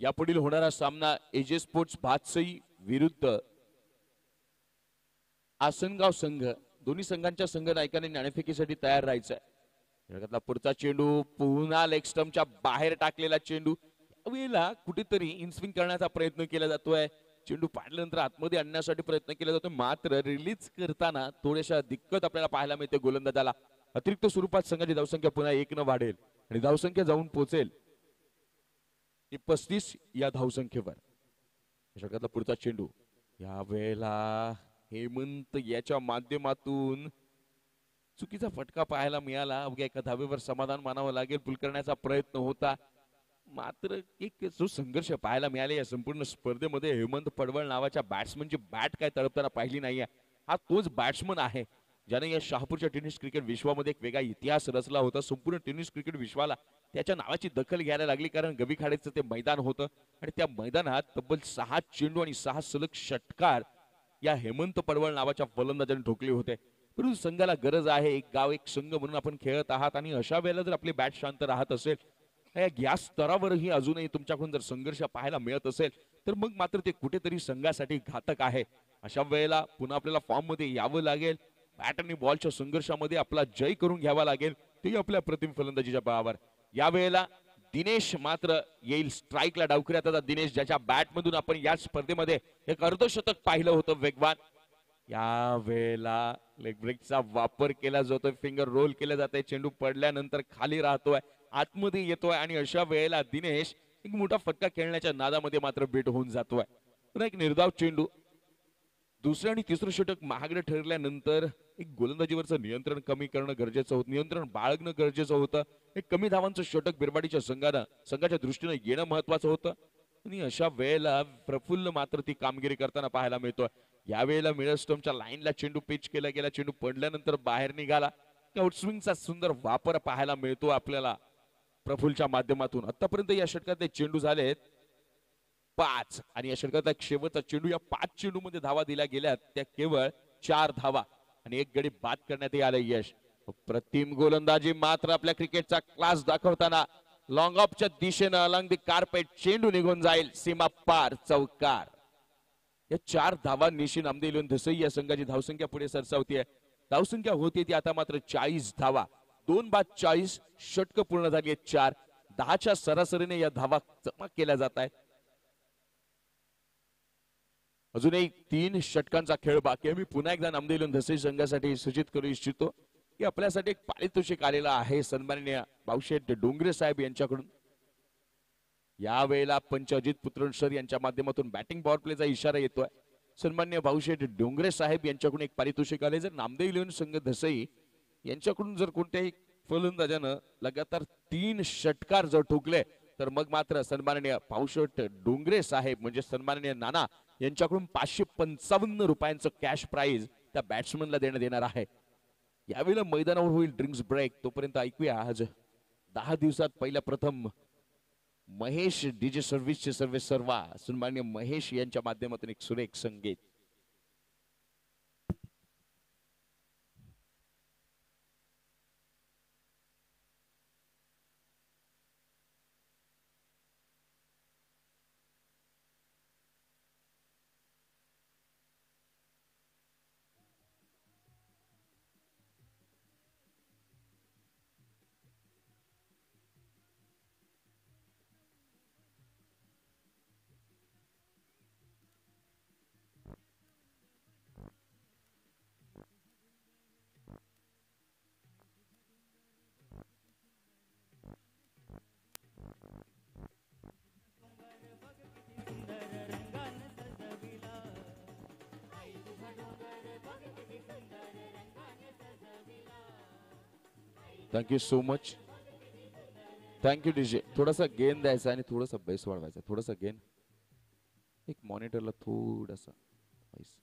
यापुढील होणारा सामना एजे स्पोर्ट्स भातसई विरुद्ध आसनगाव संघ. दोन्ही संघांच्या संघ नायकाने नाणेफेकीसाठी तयार राहायचं आहे पुढचा चेंडू पुन्हा लेग स्टम्पच्या बाहेर टाकलेला चेंडू. वेळेला कुठेतरी इन्स्विंग करण्याचा प्रयत्न केला जातोय. चेंडू पाडल्यानंतर आतमध्ये आणण्यासाठी प्रयत्न केला जातो मात्र रिलीज करताना थोड्याशा दिक्कत आपल्याला पाहायला मिळते गोलंदाजाला. अतिरिक्त स्वरूपात संघाची धावसंख्या पुन्हा एक न वाढेल आणि धावसंख्या जाऊन पोहोचेल ती पस्तीस या धावसंख्येवर. षटकातला पुढचा चेंडू. या वेळेला हेमंत याच्या माध्यमातून चुकीचा फटका पाहायला मिळाला. अवघ्या एका धावेवर समाधान मानावं लागेल. पुल करण्याचा प्रयत्न होता. मात्र एक जो संघर्ष पाहायला मिळाला या संपूर्ण स्पर्धेमध्ये हेमंत पडवळ नावाच्या बॅट्समनची बॅट काय तळपताना पाहिली नाहीये. हा तोच बॅट्समन आहे ज्याने या शहापूरच्या टेनिस क्रिकेट विश्वामध्ये एक वेगळा इतिहास रचला होता. संपूर्ण टेनिस क्रिकेट विश्वाला त्याच्या नावाची दखल घ्यायला लागली कारण गबीखाड्याचं ते मैदान होतं. आणि त्या मैदानात तब्बल सहा चेंडू आणि सहा सलग षटकार या हेमंत पडवळ नावाच्या फलंदाजाने ठोकले होते. परंतु संघाला गरज आहे. एक गाव एक संघ म्हणून आपण खेळत आहात आणि अशा वेळेला जर आपली बॅट शांत राहत असेल या- स्तरावरही अजूनही तुमच्याकडून जर संघर्ष पाहायला मिळत असेल तर मग मात्र ते कुठेतरी संघासाठी घातक आहे. अशा वेळेला पुन्हा आपल्याला फॉर्ममध्ये यावं लागेल. बॅट आणि बॉलच्या संघर्षामध्ये आपला जय करून घ्यावा लागेल. ते आपल्या प्रतिम फलंदाजीच्या बळावर या वेळेला दिनेश मात्र येईल स्ट्राईकला डावकऱ्यात आता दिनेश ज्याच्या बॅट मधून आपण या स्पर्धेमध्ये एक अर्धशतक पाहिलं होतं वेगवान. या वेळेला लेग ब्रेकचा वापर केला जातोय. फिंगर रोल केलं जातंय. चेंडू पडल्यानंतर खाली राहतोय. आतमध्ये येतोय आणि अशा वेळेला दिनेश एक मोठा फटका खेळण्याच्या नादामध्ये मात्र भेट होऊन जातोय. पुन्हा एक निर्धाव चेंडू. दुसरं आणि तिसरं षटक महागडं ठरल्यानंतर एक गोलंदाजीवरचं नियंत्रण कमी करणं गरजेचं होतं. नियंत्रण बाळगणं गरजेचं होतं. एक कमी धावांचं षटक बिरबाडीच्या संघानं संघाच्या दृष्टीनं येणं महत्वाचं होतं. आणि अशा वेळेला प्रफुल्ल मात्र ती कामगिरी करताना पाहायला मिळतोय. यावेळेला मिळस्टमच्या लाईनला चेंडू पिच केला गेला. चेंडू पडल्यानंतर बाहेर निघाला. आउटस्विंगचा सुंदर वापर पाहायला मिळतो आपल्याला. प्रफुलच्या माध्यमातून. आतापर्यंत या षटकातले चेंडू झालेत पाच. आणि या षटकातला शेवटचा चेंडू या पाच चेंडू मध्ये धावा दिल्या गेल्या त्या केवळ चार धावा. आणि एक गडी बाद करण्यात आलं यश. प्रतिम गोलंदाजी मात्र आपल्या क्रिकेटचा क्लास दाखवताना लॉंग ऑफच्या दिशेनं अलंग दी कार्पेट चेंडू निघून जाईल. सीमा पार चौकार. या चार धावा निशी आमदे इलेव्हन धसई या संघाची धावसंख्या पुढे सरसावतीये. धावसंख्या होती ती आता मात्र चाळीस धावा. दोन बाद चाळीस षटक पूर्ण झाली आहेत चार. दहाच्या सरासरीने या धावा जमा केल्या जात आहेत. अजूनही तीन षटकांचा खेळ बाकी आहे. मी पुन्हा एकदा नामदेव धसे संघासाठी सूचित करू इच्छितो की आपल्यासाठी एक पारितोषिक आलेला आहे सन्माननीय भाऊशेठ डोंगरे साहेब यांच्याकडून. यावेळेला पंच अजित पुत्रसर यांच्या माध्यमातून बॅटिंग पॉवर प्लेचा इशारा येतोय. सन्मान्य भाऊशेठ डोंगरे साहेब यांच्याकडून एक पारितोषिक आले. जर नामदेव इलेव्हन संघ धसई यांच्याकडून जर कोणत्याही फलंदाजानं लगातार तीन षटकार जर ठोकले तर मग मात्र सन्माननीय भाऊशेठ डोंगरे साहेब म्हणजे सन्माननीय नाना यांच्याकडून पाचशे पंचावन्न रुपयांचं कॅश प्राइज त्या बॅट्समनला देण्यात येणार आहे. यावेळेला मैदानावर होईल ड्रिंक्स ब्रेक तोपर्यंत ऐकूया आज दहा दिवसात पहिल्या प्रथम महेश डीजे सर्व्हिसचे सर्वे सर्वा सन्मान्य महेश यांच्या माध्यमातून एक सुरेख संगीत. Thank you so much thank you DJ थोडासा गेन द्यायचा आणि थोडासा बेस वाढवायचा. थोडासा गेन एक मॉनिटरला थोडासा बाईस.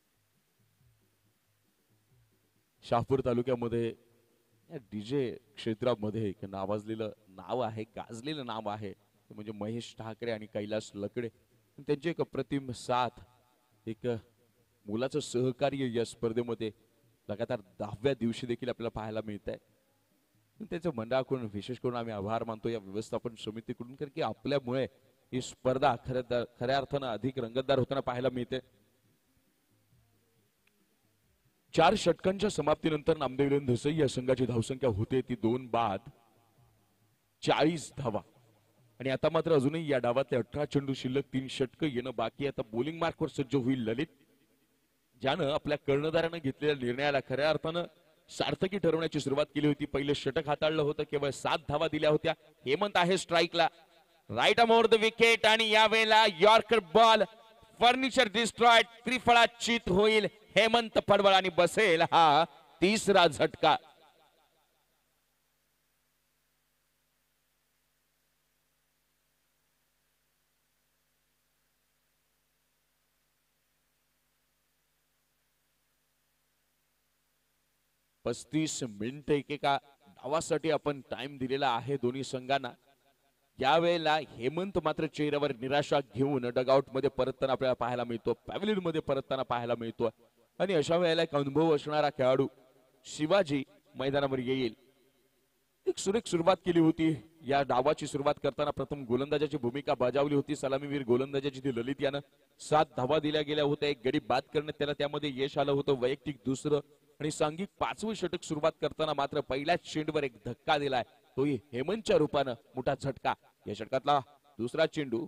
शहापूर तालुक्यामध्ये या डीजे क्षेत्रामध्ये एक नावाजलेलं नाव आहे गाजलेलं नाव आहे. ते म्हणजे महेश ठाकरे आणि कैलास लकडे. त्यांची एक अप्रतिम साथ एक मुलाचं सहकार्य या स्पर्धेमध्ये लगातार दहाव्या दिवशी देखील आपल्याला पाहायला मिळत आहे त्याचं मंडळाकडून विशेष करून आम्ही आभार मानतो या व्यवस्थापन समितीकडून कारण की आपल्यामुळे ही स्पर्धा खऱ्या खऱ्या अर्थानं अधिक रंगतदार होताना पाहायला मिळते. चार षटकांच्या समाप्तीनंतर नामदेव इलेव्हन धसई या संघाची धावसंख्या होते ती दोन बाद चाळीस धावा. आणि आता मात्र अजूनही या डावातले अठरा चेंडू शिल्लक तीन षटक येणं बाकी आता बोलिंग मार्कवर सज्ज होईल ललित ज्यानं आपल्या कर्णधारानं घेतलेल्या निर्णयाला खऱ्या अर्थानं सार्थकी ठरवण्याची सुरुवात केली होती. पहिले षटक हाताळलं होतं केवळ सात धावा दिल्या होत्या. हेमंत आहे स्ट्राईकला right arm over the wicket आणि यावेळेला यॉर्कर बॉल फर्निचर डिस्ट्रॉइड त्रिफळा चित होईल. हेमंत फडवळ आणि बसेल हा तिसरा झटका. पस्तीस मिनिट एकेका डावासाठी आपण टाइम दिलेला आहे दोन्ही संघांना. यावेळेला हेमंत मात्र चेहऱ्यावर निराशा घेऊन डगआउटमध्ये परतताना आपल्याला पाहायला मिळतो. पॅव्हलिनमध्ये परतताना पाहायला मिळतो. आणि अशा वेळेला एक अनुभव असणारा खेळाडू शिवाजी मैदानावर येईल. एक सुरेख सुरुवात केली होती. या डावाची सुरुवात करताना प्रथम गोलंदाजाची भूमिका बजावली होती. सलामीवीर गोलंदाजाची ती ललित यानं सात धावा दिल्या गेल्या होत्या. एक गडी बाद करण्यात त्याला त्यामध्ये यश आलं होतं. वैयक्तिक दुसरं आणि सांघिक पाचवं षटक सुरुवात करताना मात्र पहिल्याच चेंडूवर एक धक्का दिलाय. तोही हेमंतच्या रूपानं मोठा झटका. या षटकातला दुसरा चेंडू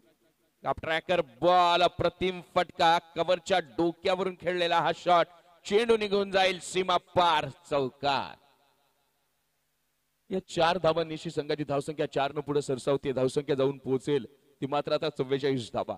ट्रॅकर बॉल अप्रतिम फटका. कव्हरच्या डोक्यावरून खेळलेला हा शॉट. चेंडू निघून जाईल सीमा पार चौकार. या चार धावांनीशी संघाची धावसंख्या चार न पुढे सरसावते धावसंख्या जाऊन पोहोचेल ती मात्र आता चव्वेचाळीस धावा.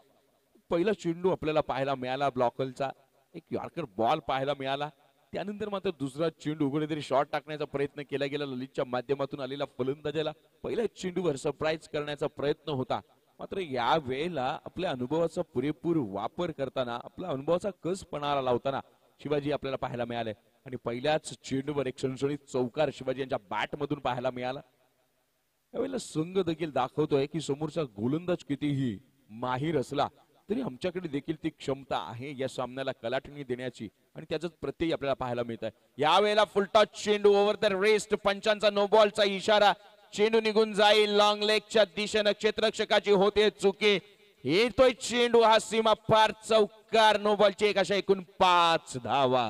पहिला चेंडू आपल्याला पाहायला मिळाला ब्लॉकलचा एक यॉर्कर बॉल पाहायला मिळाला. त्यानंतर मात्र दुसरा चेंडू कुठेतरी शॉट टाकण्याचा प्रयत्न केला गेला. ललितच्या माध्यमातून आलेला फलंदाजाला पहिल्या चेंडूवर सरप्राईज करण्याचा प्रयत्न होता. मात्र या वेळेला आपल्या अनुभवाचा पुरेपूर वापर करताना आपल्या अनुभवाचा कस पणाला लावताना शिवाजी आपल्याला पाहायला मिळाले. आणि पहिल्याच चेंडूवर एक सणसणीत चौकार शिवाजी यांच्या बॅट मधून पाहायला मिळाला. यावेळेला संघ देखील दाखवतोय की समोरचा गोलंदाज कितीही माहीर असला तरी आमच्याकडे देखील ती क्षमता आहे या सामन्याला कलाटणी देण्याची. आणि त्याच प्रत्यय आपल्याला पाहायला मिळत आहे यावेळेला फुलटॉच चेंडू ओव्हर द रेस्ट पंचांचा नो बॉलचा इशारा. चेंडू निघून जाईल लॉंग लेगच्या दिशेनं. क्षेत्ररक्षकाची होते चुकी. येतोय चेंडू हा सीमा पार चौकार. नो बॉलची एक अशा एकूण पाच धावा.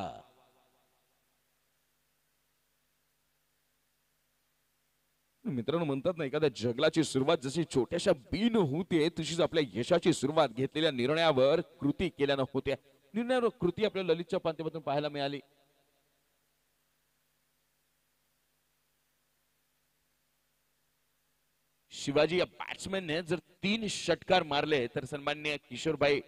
मित्रांनो म्हणतात ना एखाद्या जगलाची सुरुवात जशी छोट्याशा बीन होते तशीच आपल्या यशाची सुरुवात घेतलेल्या निर्णयावर कृती केल्यानं होते. निर्णयावर कृती आपल्या ललितच्या माध्यमातून पाहायला मिळाली. शिवाजी या बॅट्समॅनने जर तीन षटकार मारले तर सन्मान्य किशोरबाई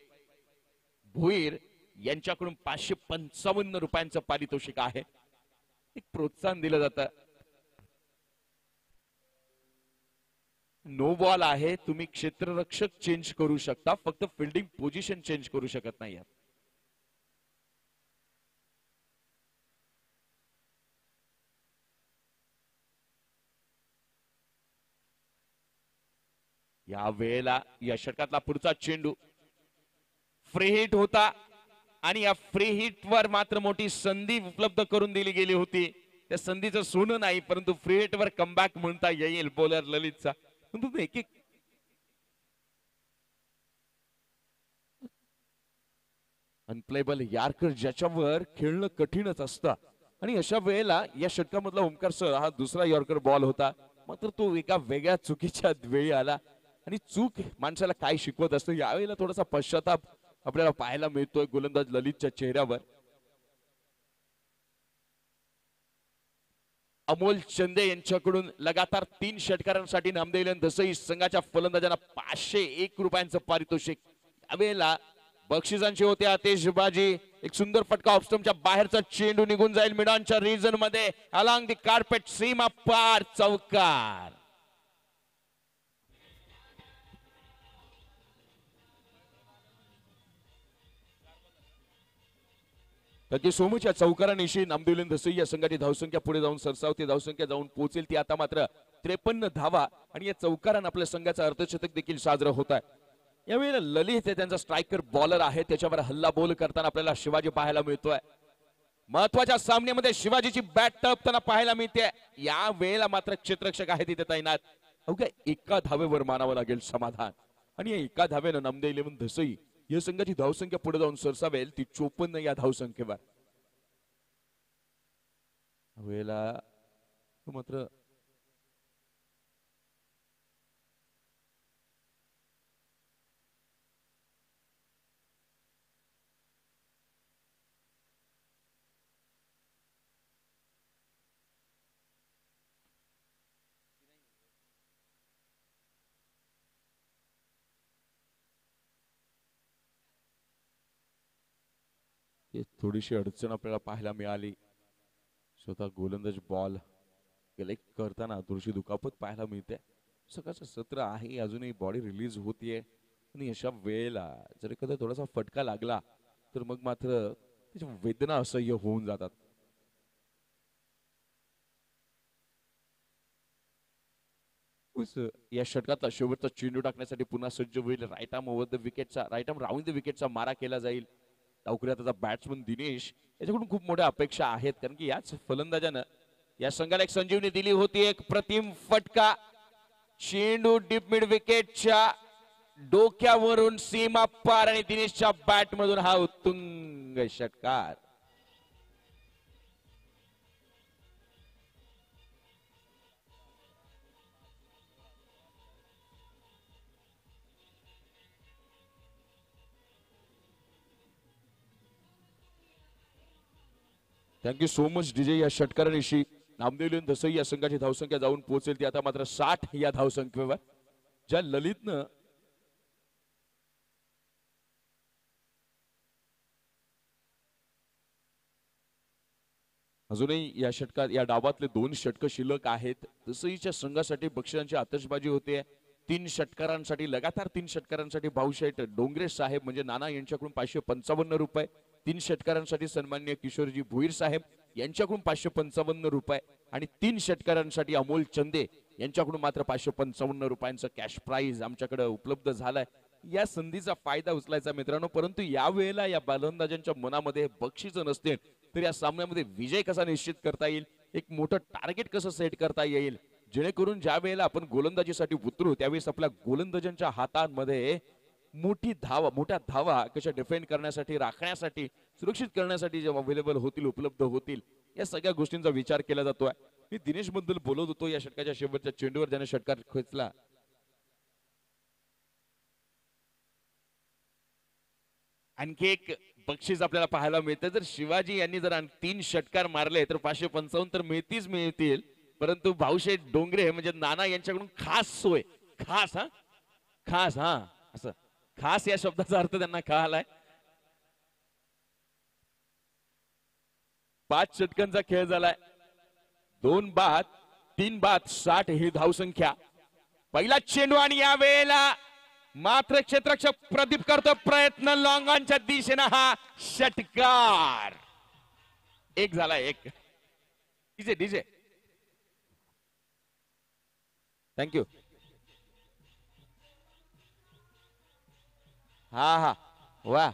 भोईर यांच्याकडून पाचशे पंचावन्न रुपयांचं पारितोषिक आहे. एक प्रोत्साहन दिलं जातं. नो बॉल आहे तुम्ही क्षेत्ररक्षक चेंज करू शकता फक्त फिल्डिंग पोझिशन चेंज करू शकत नाही या वेळेला या षटकातला पुढचा चेंडू. फ्री हिट होता आणि या फ्री हिट वर मात्र मोठी संधी उपलब्ध करून दिली गेली होती. त्या संधीचं सोनं नाही परंतु फ्री हिट वर कमबॅक म्हणता येईल बॉलर ललितचा. एक एक अनप्लेबल यार्कर ज्याच्यावर खेळणं कठीणच असतं. आणि अशा वेळेला या षटकामधला ओमकार सर हा दुसरा यॉर्कर बॉल होता. मात्र तो एका वेगळ्या चुकीच्या वेळी आला. आणि चूक माणसाला काय शिकवत असतो यावेळेला थोडासा पश्चाताप आपल्याला पाहायला मिळतोय. गोलंदाज ललितच्या चेहऱ्यावर. अमोल चंदे यांच्याकडून लगातार तीन षटकारांसाठी नामदेव तसंही संघाच्या फलंदाजांना पाचशे एक रुपयांचं पारितोषिक यावेळेला बक्षिसांचे होते आतिषबाजी एक सुंदर फटका ऑफस्टमच्या बाहेरचा चेंडू निघून जाईल मिडॉनच्या रिजनमध्ये. अलॉंग दी कार्पेट सीमा पार चौकार. त्याची सोमूच्या चौकारानिशी नामदेवलीन धसई या संघाची धावसंख्या पुढे जाऊन सरसावते धावसंख्या जाऊन पोहोचेल ती आता मात्र त्रेपन्न धावा आणि या चौकारानं आपल्या संघाचा अर्धशतक देखील साजरा होत आहे. यावेळेला ललित हे त्यांचा स्ट्रायकर बॉलर आहे. त्याच्यावर हल्ला बोल करताना आपल्याला शिवाजी पाहायला मिळतोय. महत्त्वाच्या सामन्यामध्ये शिवाजीची बॅट टपताना पाहायला मिळते. या वेळेला मात्र क्षेत्ररक्षक आहे तिथे तैनात. अवघ्या एका धावेवर मानावं लागेल समाधान. आणि या एका धावेनं नामदेव इलेव्हन धसई या संघाची धावसंख्या पुढे जाऊन सरसावेल ती चोपन्न या धावसंख्येवर. वेळेला मात्र थोडीशी अडचण आपल्याला पाहायला मिळाली. स्वतः गोलंदाज बॉल कलेक्ट करताना थोडीशी दुखापत पाहायला मिळते. सकाळचं सत्र आहे अजूनही बॉडी रिलीज होतीये. आणि अशा वेळेला जर एखादा थोडासा फटका लागला तर मग मात्र त्याच्या वेदना असह्य होऊन जातात. या षटकातला शेवटचा चेंडू टाकण्यासाठी पुन्हा सज्ज होईल. राईट आर्म ओव्हर द विकेटचा राईट आर्म राऊंड द विकेटचा मारा केला जाईल. लवकरात त्याचा बॅट्समन दिनेश याच्याकडून खूप मोठ्या अपेक्षा आहेत. कारण की याच फलंदाजानं या संघाला एक संजीवनी दिली होती. एक प्रतिम फटका. चेंडू डीप मिड विकेटच्या डोक्यावरून सीमा पार आणि दिनेशच्या बॅट मधून हा उत्तुंग षटकार. थँक्यू सो मच डीजे या षटकारानिशी नामदेवली धसई या संघाची धावसंख्या जाऊन पोहोचेल ती आता मात्र साठ या धावसंख्येवर. ज्या ललितनं अजूनही या षटकात या डावातले दोन षटक शिल्लक आहेत. तसहीच्या संघासाठी बक्षिसांची आतषबाजी होते. तीन षटकारांसाठी लगातार तीन षटकारांसाठी भाऊशेठ डोंगरे साहेब म्हणजे नाना यांच्याकडून पाचशे पंचावन्न रुपये. तीन षटकारांसाठी सन्मान्य किशोरजी भुईर साहेब यांच्याकडून पाचशे पंचावन्न रुपये आणि तीन षटकारांसाठी अमोल चंदे यांच्याकडून मात्र पाचशे पंचावन्न रुपयांचं कॅश प्राईज आमच्याकडे उपलब्ध झालाय. या संधीचा फायदा उचलायचा मित्रांनो परंतु यावेळेला या बालंदाजांच्या मनामध्ये बक्षीस नसते तर या सामन्यामध्ये विजय कसा निश्चित करता येईल? एक मोठं टार्गेट कसं सेट करता येईल? जेणेकरून ज्या वेळेला आपण गोलंदाजीसाठी उतरू त्यावेळेस आपल्या गोलंदाजांच्या हातांमध्ये मोठी धावा मोठ्या धावा कशा डिफेंड करण्यासाठी राखण्यासाठी सुरक्षित करण्यासाठी जे अवेलेबल होतील उपलब्ध होतील या सगळ्या गोष्टींचा विचार केला जातोय. मी दिनेशबद्दल बोलत होतो या षटकाच्या शेवटच्या चेंडूवर ज्याने षटकार खेचला. आणखी एक बक्षीस आपल्याला पाहायला मिळतं जर शिवाजी यांनी जर तीन षटकार मारले तर पाचशे पंचावन्न तर मिळतीच मिळतील. परंतु भाऊशे डोंगरे म्हणजे नाना यांच्याकडून खास सोय. खास हा? खास हा? असं. खास या शब्दाचा अर्थ त्यांना कळालाय. पाच षटकांचा खेळ झालाय. दोन बाद तीन बाद साठ ही धावसंख्या पहिला चेंडू आणि या वेळेला मात्र क्षेत्रक्षक प्रदीप करतो प्रयत्न. लॉंगांच्या दिशेनं हा षटकार. एक झाला एक. DJ DJ. थँक्यू हा हा. वा.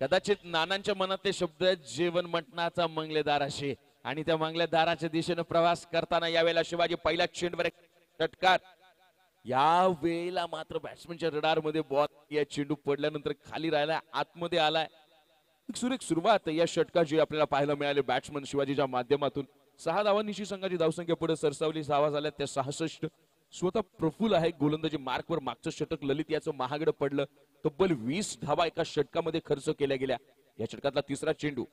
कदाचित नानांच्या मनात ते शब्द जीवन मंटनाचा मंगलेदार असे. आणि त्या मंगलेदाराच्या दिशेनं प्रवास करताना यावेळेला शिवाजी पहिल्या चेंडवर षटकार या वेळेला मात्र बॅट्समॅनच्या रडारमध्ये बॉल या चेंडू पडल्यानंतर खाली राहिला आतमध्ये आलाय. सुरेख सुरुवात या षटकाची आपल्याला पाहायला मिळाले बॅट्समन शिवाजीच्या माध्यमातून. सहा धावांनिशी संघाची धावसंख्या पुढे सरसावली सहा झाल्या त्या सहासष्ट. स्वतः प्रफुल आहे. गोलंदाजी मार्कवर मागचं षटक ललित याचं महागडं पडलं. तब्बल वीस धावा एका षटकामध्ये खर्च केल्या गेल्या. या षटकातला तिसरा चेंडू.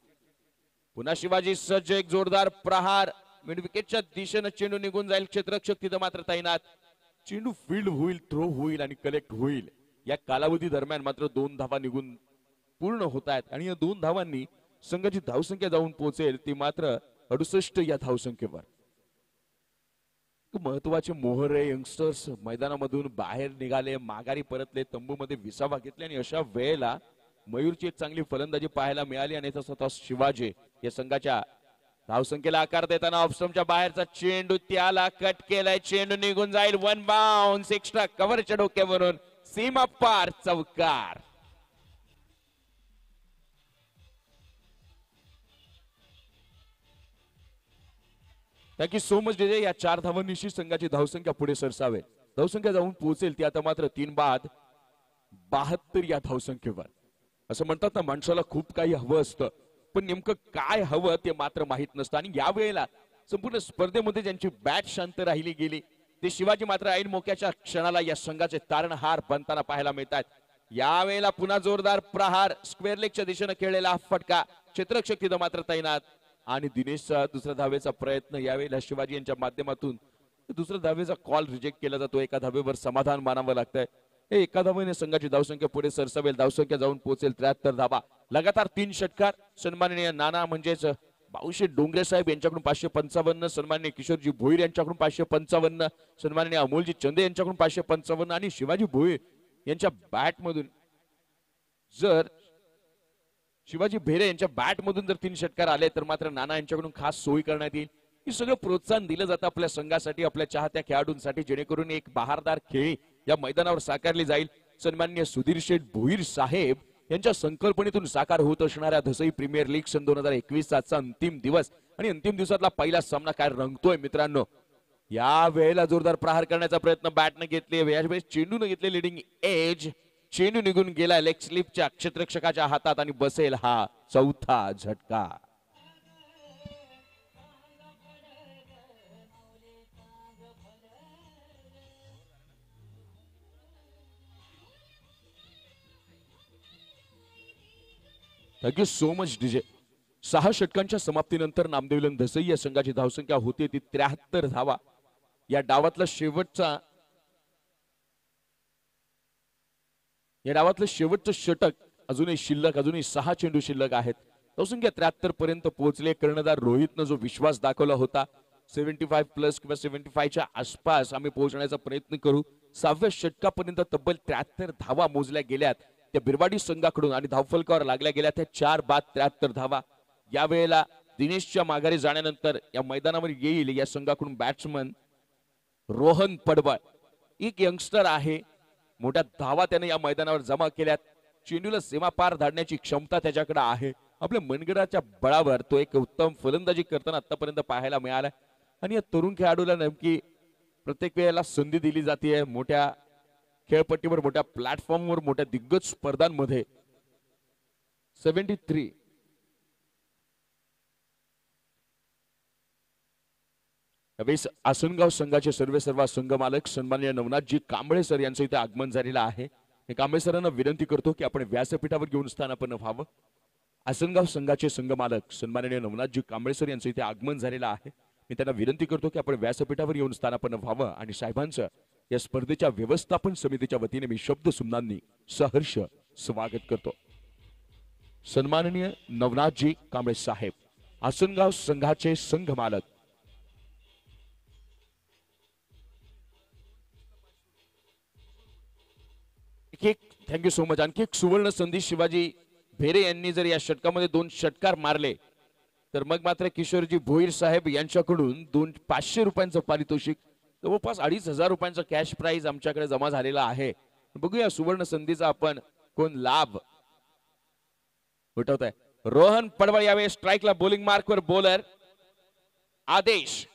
पुन्हा शिवाजी सज्ज एक जोरदार प्रहार. मिडविकेटच्या दिशेनं चेंडू निघून जाईल. क्षेत्ररक्षक तिथं मात्र तैनात. चेंडू फील्ड होईल थ्रो होईल आणि कलेक्ट होईल. या कालावधी दरम्यान मात्र दोन धावा निघून पूर्ण होत आहेत आणि या दोन धावांनी संघाची धावसंख्या जाऊन पोहोचेल ती मात्र अडुसष्ट या धावसंख्येवर. महत्त्वाचे मोहरे यंगस्टर्स मैदानामधून बाहेर निघाले माघारी परतले तंबूमध्ये विसावा घेतले आणि अशा वेळेला मयूरची एक चांगली फलंदाजी पाहायला मिळाली आणि याचा स्वतः शिवाजी या संघाच्या धावसंख्येला आकार देताना ऑफस्टमच्या बाहेरचा चेंडू त्याला कट केलाय. चेंडू निघून जाईल. वन बाउन्स एक्स्ट्रा कव्हरच्या डोक्यावरून. सीमा पार चौकार. थँक्यू सो मच डीजे या चार धावांनिशी संघाची धावसंख्या पुढे सरसावे. धावसंख्या जाऊन पोहोचेल ती आता मात्र तीन बाद बहात्तर या धावसंख्येवर. असं म्हणतात ना माणसाला खूप काही हवं असतं. पण नेमकं काय हवं ते मात्र माहीत नसतं. आणि यावेळेला संपूर्ण स्पर्धेमध्ये ज्यांची बॅट शांत राहिली गेली ते शिवाजी मात्र ऐन मोक्याच्या क्षणाला या संघाचे तारणहार बनताना पाहायला मिळतात यावेळेला पुन्हा जोरदार प्रहार स्क्वेअर लेगच्या दिशेनं खेळलेला फटका. क्षेत्रक्षक तिथं मात्र तैनात. आणि दिनेशचा दुसऱ्या धावेचा प्रयत्न यावेळेला शिवाजी यांच्या माध्यमातून दुसऱ्या धावेचा कॉल रिजेक्ट केला जातो. एका धावेवर समाधान मानावं लागतंय. हे एका धावेने संघाची धावसंख्या पुढे सरसावेल. धावसंख्या जाऊन पोहोचेल. त्र्याहत्तर धावा. लगातार तीन षटकार. सन्माननीय नाना म्हणजेच बाऊशे डोंगरे साहेब यांच्याकडून पाचशे पंचावन्न. सन्माननीय किशोरजी भोईर यांच्याकडून पाचशे पंचावन्न. सन्माननीय अमोलजी चंदे यांच्याकडून पाचशे पंचावन्न. आणि शिवाजी भोईर यांच्या बॅट मधून जर शिवाजी भेरे यांच्या बॅटमधून जर तीन षटकार आले तर मात्र नाना यांच्याकडून खास सोयी करण्यात येईल. हे सगळं प्रोत्साहन दिलं जातं आपल्या संघासाठी आपल्या चाहत्या खेळाडूंसाठी जेणेकरून एक बहारदार खेळी या मैदानावर साकारली जाईल. सन्मान्य सुधीर शेठ भोईर साहेब यांच्या संकल्पनेतून साकार होत असणाऱ्या धसई प्रीमियर लीग सन दोन हजार एकवीस आजचा अंतिम दिवस आणि अंतिम दिवसातला पहिला सामना काय रंगतोय मित्रांनो. या वेळेला जोरदार प्रहार करण्याचा प्रयत्न बॅटनं घेतले यावेळेस चेंडून घेतले लिडिंग एज चेंडू निघून गेला. लेग स्लिपच्या क्षेत्रक्षकाच्या हातात आणि बसेल हा चौथा झटका. थँक्यू सो मच डीजे सहा षटकांच्या समाप्तीनंतर नामदेवलन धसई या संघाची धावसंख्या होती. ती त्र्याहत्तर धावा. या डावातला शेवटचा या डावातलं शेवटचं षटक अजूनही शिल्लक अजूनही सहा चेंडू शिल्लक आहेत. संख्या त्र्याहत्तर पर्यंत पोहोचले. कर्णधार रोहितनं जो विश्वास दाखवला होता सेव्हन्टी फाईव्ह प्लस किंवा सेव्हन्टी फाईव्हच्या आसपास आम्ही पोहोचण्याचा प्रयत्न करू. सहाव्या षटकापर्यंत तब्बल त्र्याहत्तर धावा मोजल्या गेल्यात. त्या बिरवाडी संघाकडून आणि धावफलकावर लागल्या गेल्या त्या चार बाद त्र्याहत्तर धावा. या वेळेला दिनेशच्या माघारी जाण्यानंतर या मैदानावर येईल या संघाकडून बॅट्समन रोहन पडवळ. एक यंगस्टर आहे. मोठ्या धावा त्याने या मैदानावर जमा केल्यात. चेंडूला सीमा पार धाडण्याची क्षमता त्याच्याकडे आहे. आपल्या मनगडाच्या बळावर तो एक उत्तम फलंदाजी करताना आतापर्यंत पाहायला मिळाला. आणि या तरुण खेळाडूला नेमकी प्रत्येक वेळेला संधी दिली जाते मोठ्या खेळपट्टीवर मोठ्या प्लॅटफॉर्मवर मोठ्या दिग्गज स्पर्धांमध्ये. सेव्हन्टी थ्री यावेळेस आसनगाव संघाचे सर्वे सर्व संघ मालक सन्माननीय नवनाथजी कांबळे सर यांचं इथे आगमन झालेलं आहे. हे कांबळे सरांना विनंती करतो की आपण व्यासपीठावर घेऊन स्थानापन्न व्हावं. आसनगाव संघाचे संघ मालक सन्माननीय नवनाथजी कांबळे सर यांचं इथे आगमन झालेलं आहे. मी त्यांना विनंती करतो की आपण व्यासपीठावर येऊन स्थानापन्न व्हावं आणि साहेबांचं या स्पर्धेच्या व्यवस्थापन समितीच्या वतीने मी शब्द सुमनांनी सहर्ष स्वागत करतो. सन्माननीय नवनाथजी कांबळे साहेब आसनगाव संघाचे संघ मालक आणखी एक थँक्यू सो मच आणखी एक सुवर्ण संधी शिवाजी भेरे यांनी जर या षटकामध्ये दोन षटकार मारले तर मग मात्र किशोरजी भोईर साहेब यांच्याकडून दोन पाचशे रुपयांचं पारितोषिक जवळपास अडीच हजार रुपयांचा कॅश प्राइज आमच्याकडे जमा झालेला आहे. बघूया सुवर्ण संधीचा आपण कोण लाभ उठवत आहे रोहन पडवळ यावेळी स्ट्राईकला बॉलिंग मार्कवर बॉलर आदेश.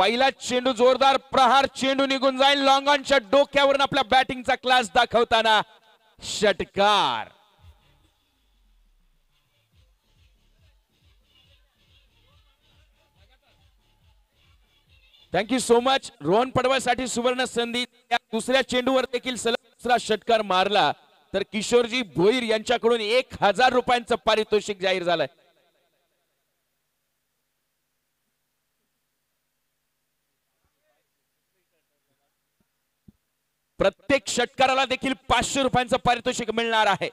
पहिला चेंडू जोरदार प्रहार चेंडू निघून जाईल. लॉंग ऑनच्या डोक्यावरून आपल्या बॅटिंगचा क्लास दाखवताना षटकार. Thank you so much Rohan पडवासाठी सुवर्ण संधी. त्या दुसऱ्या चेंडूवर देखील सलग दुसरा षटकार मारला. तर किशोरजी भोईर यांच्याकडून एक हजार रुपयांचं पारितोषिक जाहीर झालंय. प्रत्येक षटकाराला देखील पाचशे रुपयांचं पारितोषिक मिळणार आहे.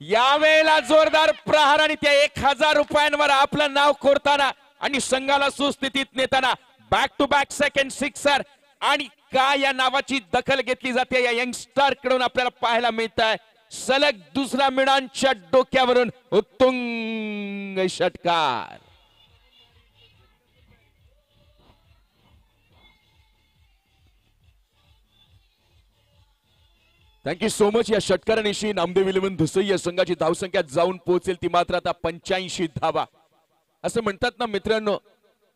यावेळेला जोरदार प्रहार आणि त्या एक हजार रुपयांवर आपलं नाव कोरताना आणि संघाला सुस्थितीत नेताना back to back second sixer आणि का या नावाची दखल घेतली जाते या यंगस्टरकडून आपल्याला पाहायला मिळत आहे सलग दुसरा मिळांच्या डोक्यावरून उत्तुंग षटकार. थँक्यू सो मच या षटकारानिशी नामदेव इलेव्हन धुसई या संघाची धावसंख्या जाऊन पोहोचेल. ती मात्र आता पंच्याऐंशी धावा. असं म्हणतात ना मित्रांनो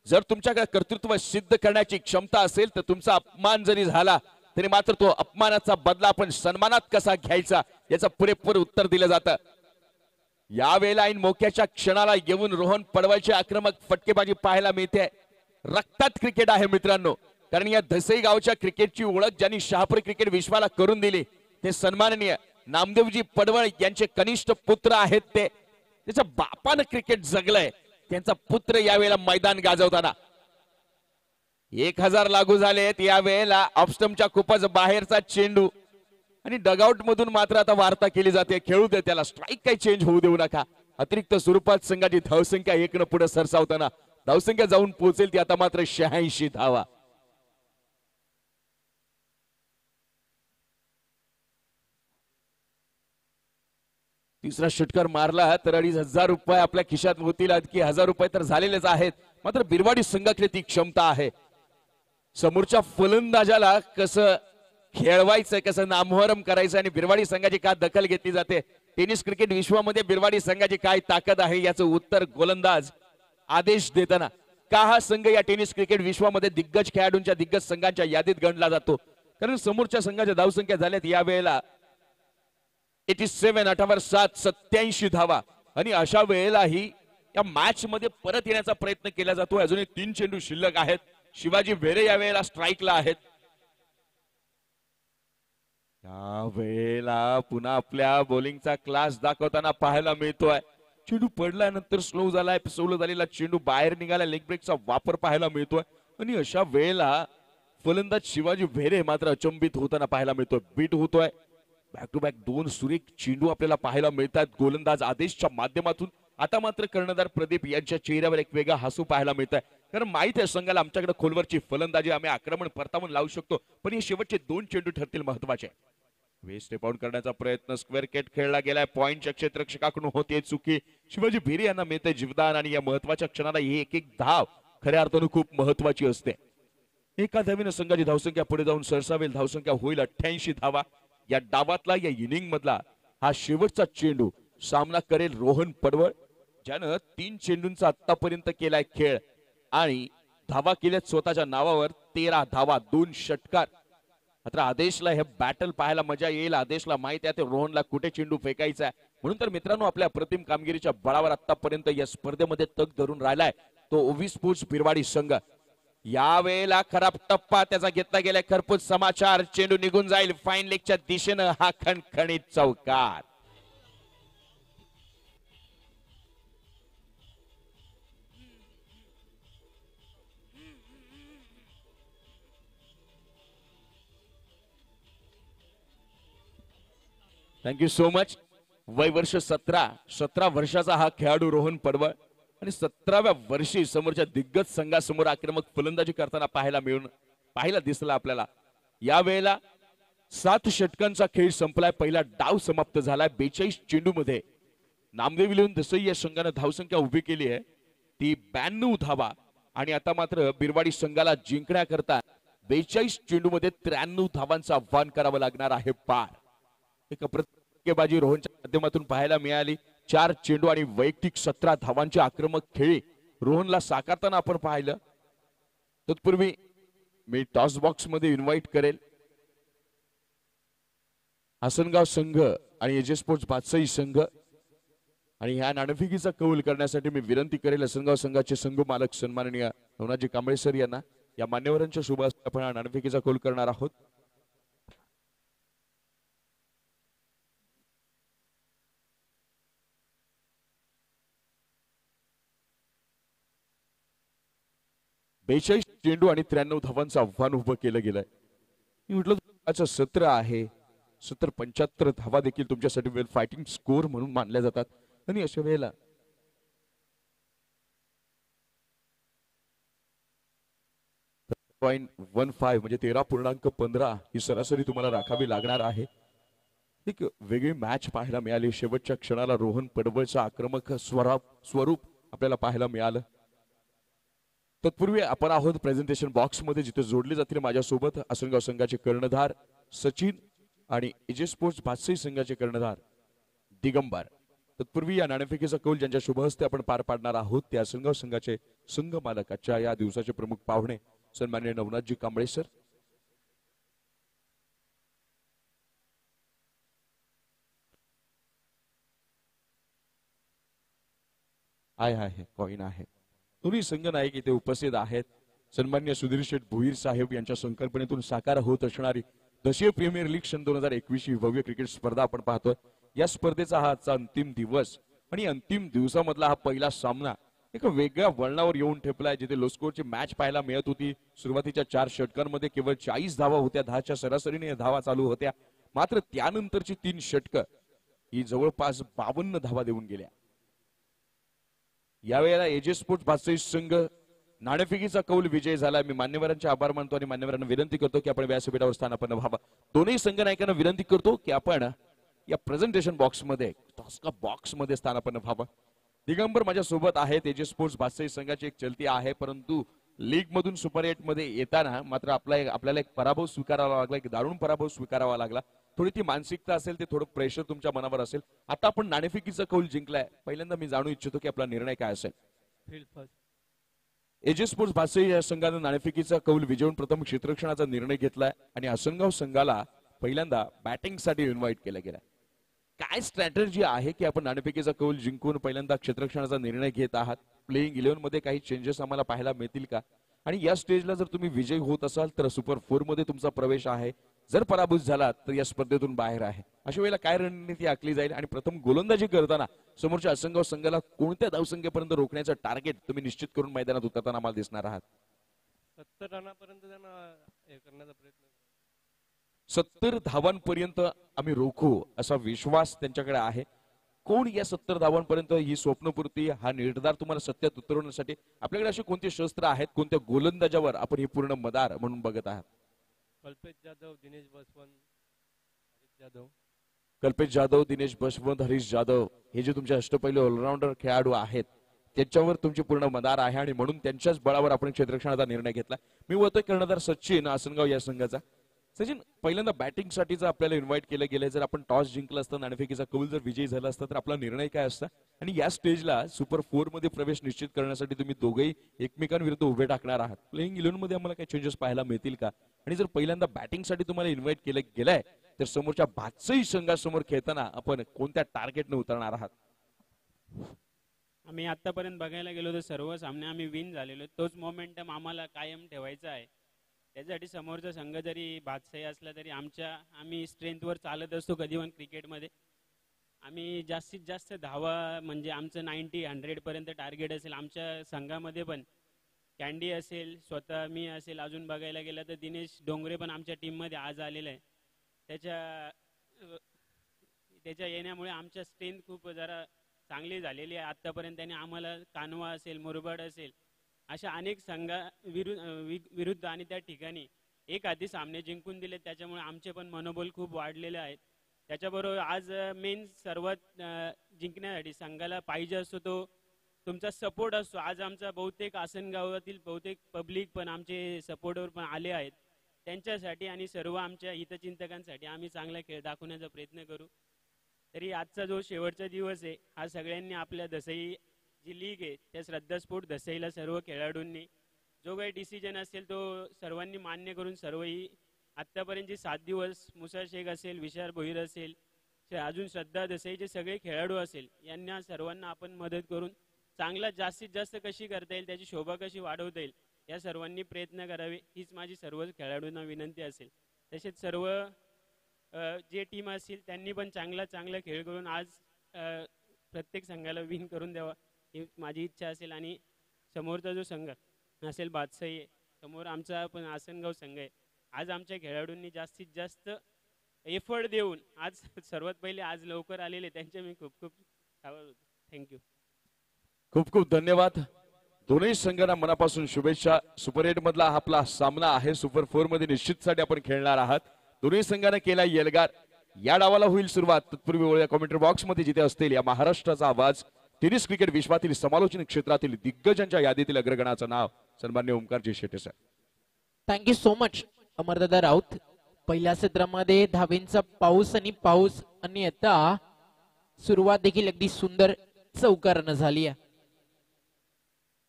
जर तुमच्याकडे कर्तृत्व सिद्ध करण्याची क्षमता असेल तर तुमचा अपमान जरी झाला तरी मात्र तो अपमानाचा बदला आपण सन्मानात कसा घ्यायचा याचं पुरेपूर उत्तर दिलं जातं. यावेळेला ऐन मोक्याच्या क्षणाला येऊन रोहन पडवळचे आक्रमक फटकेबाजी पाहायला मिळते. रक्तात क्रिकेट आहे मित्रांनो. कारण या धसई गावच्या क्रिकेटची ओळख ज्यांनी शहापूर क्रिकेट विश्वाला करून दिली ते सन्माननीय नामदेवजी पडवळ यांचे कनिष्ठ पुत्र आहेत ते. त्याच्या बापानं क्रिकेट जगलंय. त्यांचा पुत्र यावेळेला मैदान गाजवताना. एक हजार लागू झालेत यावेळेला ऑप्स्टमच्या ऑफस्टमच्या खूपच बाहेरचा चेंडू. आणि डगआउट मधून मात्र आता वार्ता केली जाते. खेळू दे त्याला. स्ट्राईक काही चेंज होऊ देऊ नका. अतिरिक्त स्वरूपात संघाची धावसंख्या एकनं पुढे सरसावताना. धावसंख्या जाऊन पोहोचेल ती आता मात्र शहाऐंशी धावा. तिसरा षटकार मारला तर अडीच हजार रुपये आपल्या खिशात होतील आणखी हजार रुपये तर झालेलेच आहेत. मात्र बिरवाडी संघाकडे ती क्षमता आहे. समोरच्या फलंदाजाला कसं खेळवायचं कसं नामोहरम करायचं आणि बिरवाडी संघाची काय दखल घेतली जाते? टेनिस क्रिकेट विश्वामध्ये बिरवाडी संघाची काय ताकद आहे याचं उत्तर गोलंदाज आदेश देताना. का हा संघ या टेनिस क्रिकेट विश्वामध्ये दिग्गज खेळाडूंच्या दिग्गज संघांच्या यादीत गणला जातो? कारण समोरच्या संघाच्या धावसंख्या झाल्यात या वेळेला एटी सेव्हन अठावर सात सत्याऐंशी धावा. आणि अशा वेळेलाही या मॅच मध्ये परत येण्याचा प्रयत्न केला जातो अजूनही तीन चेंडू शिल्लक आहेत. शिवाजी वेरे या वेळेला स्ट्राईकला आहेत. या वेळेला पुन्हा आपल्या बॉलिंगचा क्लास दाखवताना पाहायला मिळतोय. चेंडू पडल्यानंतर स्लो झालाय. स्लो झालेला चेंडू बाहेर निघाला. लेग ब्रेकचा वापर पाहायला मिळतोय. आणि अशा वेळेला फलंदाज शिवाजी भेरे मात्र अचंबित होताना पाहायला मिळतोय. बीट होतोय. बॅक टू बॅक दोन सुरेख चेंडू आपल्याला पाहायला मिळतात. गोलंदाज आदेशच्या माध्यमातून. आता मात्र कर्णधार प्रदीप यांच्या चेहऱ्यावर एक वेगळा हसू पाहायला मिळत आहे कारण माहीत आहे संघाला आमच्याकडे खोलवरची फलंदाजी आम्ही आक्रमण परतावून लावू शकतो. पण हे शेवटचे दोन चेंडू ठरतील महत्त्वाचे. वेस्ट पाऊंड करण्याचा प्रयत्न. स्क्वेअर केट खेळला गेलाय. पॉईंटच्या क्षेत्रक्षकाकडून होते चुकी. शिवाजी भिरे यांना मिळते जीवदान आणि या महत्त्वाच्या क्षणाला ही एक एक धाव खऱ्या अर्थानं खूप महत्वाची असते. एका धावीनं संघाची धावसंख्या पुढे जाऊन सरसावेल. धावसंख्या होईल अठ्ठ्याऐंशी धावा. या डावातला या इनिंग मधला हा शेवटचा चेंडू. सामना करेल रोहन पडवळ ज्यानं तीन चेंडूंचा आतापर्यंत केलाय खेळ. आणि धावा केल्यात स्वतःच्या नावावर तेरा धावा दोन षटकार. मात्र आदेशला हे बॅटल पाहायला मजा येईल. आदेशला माहिती आहे ते रोहनला कुठे चेंडू फेकायचा आहे? म्हणून तर मित्रांनो आपल्या प्रतिम कामगिरीच्या बळावर आतापर्यंत या स्पर्धेमध्ये तग धरून राहिलाय तो ओव्ही स्पोर्ट्स बिरवाडी संघ. यावेळेला खराब टप्पा त्याचा घेतला गेला खरपूस समाचार चेंडू निघून जाईल. फाईन लेगच्या दिशेनं हा खणखणीत चौकार. थँक्यू सो मच वय वर्ष सतरा. सतरा वर्षाचा हा खेळाडू रोहन पडवळ. आणि सतराव्या वर्षी समोरच्या दिग्गज संघासमोर आक्रमक फलंदाजी करताना पाहायला मिळून पाहायला दिसला आपल्याला. यावेळेला सात षटकांचा खेळ संपलाय. पहिला डाव समाप्त झालाय. बेचाळीस चेंडूमध्ये नामदेव लिहून दसई या संघानं धावसंख्या उभी केली आहे. ती ब्याण्णव धावा. आणि आता मात्र बिरवाडी संघाला जिंकण्याकरता बेचाळीस चेंडूमध्ये त्र्याण्णव धावांचं आव्हान करावं लागणार आहे पार. एक प्रतिबाजी रोहनच्या माध्यमातून पाहायला मिळाली. चार चेंडू आणि वैयक्तिक सतरा धावांचे आक्रमक खेळी रोहनला साकारताना आपण पाहिलं. तत्पूर्वी मी टॉस बॉक्समध्ये इन्व्हाइट करेल. हसनगाव संघ आणि एजे स्पोर्ट्स बादशाही संघ आणि ह्या नाणफिकीचा कौल करण्यासाठी मी विनंती करेल हसनगाव संघाचे संघ मालक सन्माननीय नवनाजी कांबळे सर यांना. या मान्यवरांच्या शुभास आपण हा नाणफिकीचा कौल करणार आहोत. बेचाळीस चेंडू आणि त्र्याण्णव धावांचं आव्हान उभं केलं गेलंय. मी म्हटलं तुमचं सत्र आहे. सत्तर पंच्याहत्तर धावा देखील तुमच्यासाठी वेल फायटिंग स्कोर म्हणून मानल्या जातात. आणि अशा वेळेला पॉईंट वन फाय म्हणजे तेरा पूर्णांक पंधरा ही सरासरी तुम्हाला राखावी लागणार आहे. एक वेगळी मॅच पाहायला मिळाली. शेवटच्या क्षणाला रोहन पडवळचा आक्रमक स्वरा स्वरूप आपल्याला पाहायला मिळालं. तत्पूर्वी आपण आहोत प्रेझेंटेशन बॉक्समध्ये जिथे जोडले जातील माझ्यासोबत आसनगाव संघाचे कर्णधार सचिन आणि एजे स्पोर्ट्स भातसई संघाचे कर्णधार दिगंबर. तत्पूर्वी या नाणेफेकीचा कौल ज्यांच्या शुभहस्ते आपण पार पाडणार आहोत ते आसनगाव संघाचे संघ मालकाच्या या दिवसाचे प्रमुख पाहुणे सन्मान्य नवनाथजी कांबळे सर. आहे आहे कॉईन आहे. दोन्ही संघ नायक इथे उपस्थित आहेत. सन्मान्य सुधीर शेठ भोईर साहेब यांच्या संकल्पनेतून साकार होत असणारी दशीय प्रीमियर लीग सन दोन हजार एकवीस ही भव्य क्रिकेट स्पर्धा आपण पाहतोय या स्पर्धेचा हा आजचा अंतिम दिवस आणि अंतिम दिवसामधला हा पहिला सामना एका वेगळ्या वळणावर येऊन ठेपलाय जिथे लोस्कोरची मॅच पाहायला मिळत होती. सुरुवातीच्या चार षटकांमध्ये केवळ चाळीस धावा होत्या दहाच्या सरासरीने धावा चालू होत्या. मात्र त्यानंतरची तीन षटकं ही जवळपास बावन्न धावा देऊन गेल्या. यावेळेला एजे स्पोर्ट्स बादशाही संघ नाणेफिकीचा कौल विजय झाला. मी मान्यवरांचे आभार मानतो आणि मान्यवरांना विनंती करतो की आपण व्यासपीठावर स्थानापन्न व्हावा. दोन्ही संघ नायकांना विनंती करतो की आपण या प्रेझेंटेशन बॉक्समध्ये टॉस्का बॉक्समध्ये स्थानापन्न व्हावं. दिगंबर माझ्या सोबत आहे तेजे स्पोर्ट्स बादशाही संघाची एक चलती आहे. परंतु लीग मधून सुपर एटमध्ये येताना मात्र आपला एक आपल्याला एक पराभव स्वीकारावा लागला एक दारुण पराभव स्वीकारावा लागला. थोडी ती मानसिकता असेल ते थोडं प्रेशर तुमच्या मनावर असेल. आता आपण नाणेफेकीचा कौल जिंकलाय. पहिल्यांदा मी जाणू इच्छितो की आपला निर्णय काय असेल. एजे स्पोर्ट्स भासई या संघानं नाणेफेकीचा कौल विजवून प्रथम क्षेत्ररक्षणाचा निर्णय घेतलाय आणि आसनगाव संघाला पहिल्यांदा बॅटिंगसाठी इन्व्हाइट केलं गेलं काय स्ट्रॅटर्जी आहे की आपण नाणेफेकीचा कौल जिंकून पहिल्यांदा क्षेत्रक्षणाचा निर्णय घेत आहात? प्लेईंग इलेव्हनमध्ये काही चेंजेस आम्हाला पाहायला मिळतील का? आणि या स्टेजला जर तुम्ही विजय होत असाल तर सुपर फोरमध्ये तुमचा प्रवेश आहे. जर पराभूत झाला तर या स्पर्धेतून बाहेर आहे. अशा वेळेला काय रणनीती आखली जाईल? आणि प्रथम गोलंदाजी करताना समोरच्या असंगाव संघाला कोणत्या धावसंख्येपर्यंत रोखण्याचं टार्गेट तुम्ही निश्चित करून मैदानात उतरताना आम्हाला दिसणार आहात? सत्तर रनापर्यंत त्यांना हे करण्याचा प्रयत्न सत्तर धावांपर्यंत आम्ही रोखू असा विश्वास त्यांच्याकडे आहे. कोण या सत्तर धावांपर्यंत ही स्वप्नपूर्ती हा निर्धार तुम्हाला सत्यात उतरवण्यासाठी आपल्याकडे असे कोणते शस्त्र आहेत? कोणत्या गोलंदाजावर आपण ही पूर्ण मदार म्हणून बघत आहात? कल्पेश जाधव दिनेश बसवंत जाधव. कल्पेश जाधव दिनेश बसवंत हरीश जाधव हे जे तुमचे अष्टपैलू ऑलराऊंडर खेळाडू आहेत त्यांच्यावर तुमची पूर्ण मदार आहे आणि म्हणून त्यांच्याच बळावर आपण क्षेत्ररक्षणाचा निर्णय घेतला. मी होतोय कर्णधार सचिन आसनगाव या संघाचा. सचिन पहिल्यांदा बॅटिंगसाठीच आपल्याला इन्व्हाइट केलं गेलं जर आपण टॉस जिंकला असतं नाणेफेकीचा कौल जर विजयी झाला असता तर आपला निर्णय काय असता? आणि या स्टेजला सुपर फोरमध्ये प्रवेश निश्चित करण्यासाठी तुम्ही दोघेही एकमेकांविरुद्ध उभे टाकणार आहात. प्लेईंग इलेव्हनमध्ये आम्हाला काही चेंजेस पाहायला मिळतील का? आणि जर पहिल्यांदा बॅटिंगसाठी तुम्हाला इन्व्हाइट केलं गेलंय तर समोरच्या भातसही संघासमोर खेळताना आपण कोणत्या टार्गेटने उतरणार आहात? आम्ही आतापर्यंत बघायला गेलो तर सर्व सामने आम्ही विन झालेलो. तोच मोमेंटम आम्हाला कायम ठेवायचा आहे. त्याच्यासाठी समोरचा संघ जरी बादशाही असला तरी आमच्या आम्ही स्ट्रेंथवर चालत असतो कधी पण क्रिकेटमध्ये आम्ही जास्तीत जास्त धावा म्हणजे आमचं नाईन्टी हंड्रेडपर्यंत टार्गेट असेल. आमच्या संघामध्ये पण कॅन्डी असेल स्वतः मी असेल अजून बघायला गेलं तर दिनेश डोंगरे पण आमच्या टीममध्ये आज आलेला आहे. त्याच्या त्याच्या येण्यामुळे आमच्या स्ट्रेंथ खूप जरा चांगली झालेली आहे. आत्तापर्यंत त्याने आम्हाला कानवा असेल मुरबाड असेल अशा अनेक संघा विरुद्ध विरुद्ध आणि त्या ठिकाणी एक आधी सामने जिंकून दिले. त्याच्यामुळे आमचे पण मनोबल खूप वाढलेले आहेत. त्याच्याबरोबर आज मेन सर्वात जिंकण्यासाठी संघाला पाहिजे असतो तो तुमचा सपोर्ट असतो. आज आमचा बहुतेक आसनगावातील बहुतेक पब्लिक पण आमचे सपोर्टवर पण आले आहेत. त्यांच्यासाठी आणि सर्व आमच्या हितचिंतकांसाठी आम्ही चांगला खेळ दाखवण्याचा प्रयत्न करू. तरी आजचा जो शेवटचा दिवस आहे हा सगळ्यांनी आपल्या दसई जी लीग आहे त्या श्रद्धास्फोट दसईला सर्व खेळाडूंनी जो काही डिसिजन असेल तो सर्वांनी मान्य करून सर्वही आत्तापर्यंत जे सात दिवस मुसा शेख असेल विशाल भोईर असेल अजून श्रद्धा दसईचे सगळे खेळाडू असेल यांना सर्वांना आपण मदत करून चांगला जास्तीत जास्त कशी करता येईल त्याची शोभा कशी वाढवता येईल या सर्वांनी प्रयत्न करावे हीच माझी सर्व खेळाडूंना विनंती असेल. तसेच सर्व जे टीम असतील त्यांनी पण चांगला चांगला खेळ करून आज प्रत्येक संघाला विन करून द्यावा. ही माझी इच्छा असेल आणि समोरचा जो संघ असेल बादशाही समोर आमचा पण आसनगाव संघ आहे. आज आमच्या खेळाडूंनी जास्तीत जास्त एफर्ट देऊन आज सर्वात पहिले आज लवकर आलेले त्यांचे मी खूप खूप थँक्यू खूप खूप धन्यवाद. दोन्ही संघांना मनापासून शुभेच्छा. सुपर एट मधला हा आपला सामना आहे. सुपर फोरमध्ये निश्चितसाठी आपण खेळणार आहात. दोन्ही संघाने केला येलगार. या डावाला होईल सुरुवात. तत्पूर्वी वळूया बॉक्समध्ये जिथे असतील या महाराष्ट्राचा आवाज. टेनिस क्रिकेट विश्वातील समालोचन क्षेत्रातील दिग्गजांच्या यादीतील अग्रगणाचं नाव सन्मान्य Omkarji Shete sir. Thank you so much Amardada Raut. पहिल्या सत्रामध्ये धावेंचा पाऊस आणि पाऊस आणि आता सुरुवात देखील अगदी सुंदर चौकारानं झाली आहे.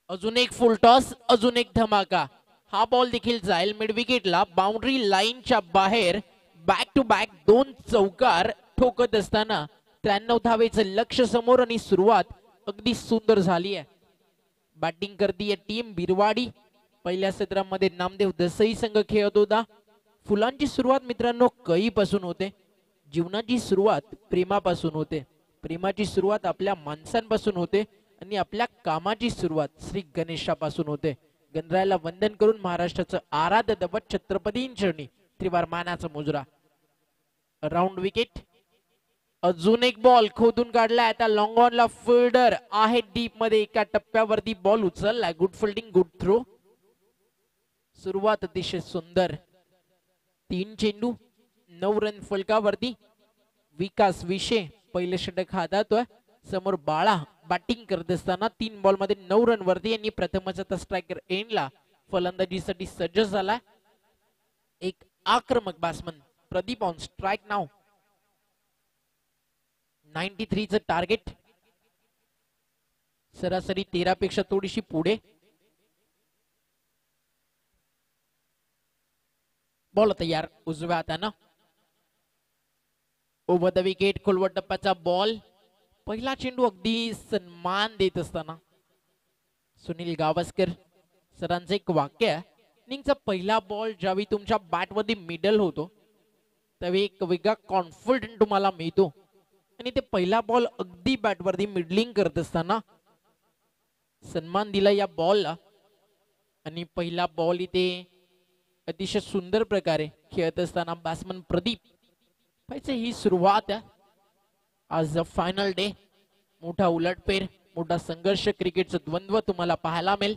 अजून एक फुल टॉस अजून एक धमाका. हा बॉल देखील जाईल मिड विकेटला बाउंड्री लाईनच्या बाहेर बॅक टू बॅक दोन चौकार ठोकत असताना त्र्याण्णव धावेचं लक्ष समोर आणि सुरुवात अगदी सुंदर झाली आहे. बॅटिंग करतीये टीम बिरवाडी. पहिल्या सत्रामध्ये नामदेव दसई संघ खेळत होता. फुलांची सुरुवात मित्रांनो कईपासून होते. जीवनाची सुरुवात प्रेमापासून होते. प्रेमाची सुरुवात आपल्या माणसांपासून होते आणि आपल्या कामाची सुरुवात श्री गणेशापासून होते. गणरायाला वंदन करून महाराष्ट्राचं आराध्य दैवत छत्रपतींचरणी त्रिवार मानाचा मुजरा. राऊंड विकेट अजून एक बॉल खोदून काढलाय. आता लॉंग ऑनला फिल्डर आहे डीपमध्ये. एका टप्प्यावरती बॉल उचललाय. गुड फिल्डिंग गुड थ्रो सुरुवात अतिशय सुंदर. तीन चेंडू नऊ रन फलकावरती. विकास विषय. पहिले षटक हातातोय. समोर बाळा बॅटिंग करत असताना तीन बॉलमध्ये नऊ रन वरती यांनी प्रथमच आता स्ट्रायकर एंडला फलंदाजीसाठी सज्ज झाला एक आक्रमक बॅट्समन प्रदीप ऑन स्ट्राईक नाव नाईन्टी थ्रीचं टार्गेट सरासरी तेरा पेक्षा थोडीशी पुढे. बॉल तयार उजव्या हातानं. ओव्हर द विकेट खोलवट टप्प्याचा बॉल पहिला चेंडू अगदी सन्मान देत असताना. सुनील गावस्कर सरांचं एक वाक्य आहे. इनिंगचा पहिला बॉल ज्यावेळी तुमच्या बॅटमध्ये मिडल होतो त्यावेळी एक वेगळा कॉन्फिडंट तुम्हाला मिळतो. आणि ते पहिला बॉल अगदी बॅटवरती मिडलिंग करत असताना सन्मान दिला या बॉलला आणि पहिला बॉल इथे अतिशय सुंदर प्रकारे खेळत असताना बॅट्समन प्रदीप. पाहिजे ही सुरुवात आहे. आज फायनल डे मोठा उलटपेर मोठा संघर्ष क्रिकेटचं द्वंद्व तुम्हाला पाहायला मिळेल.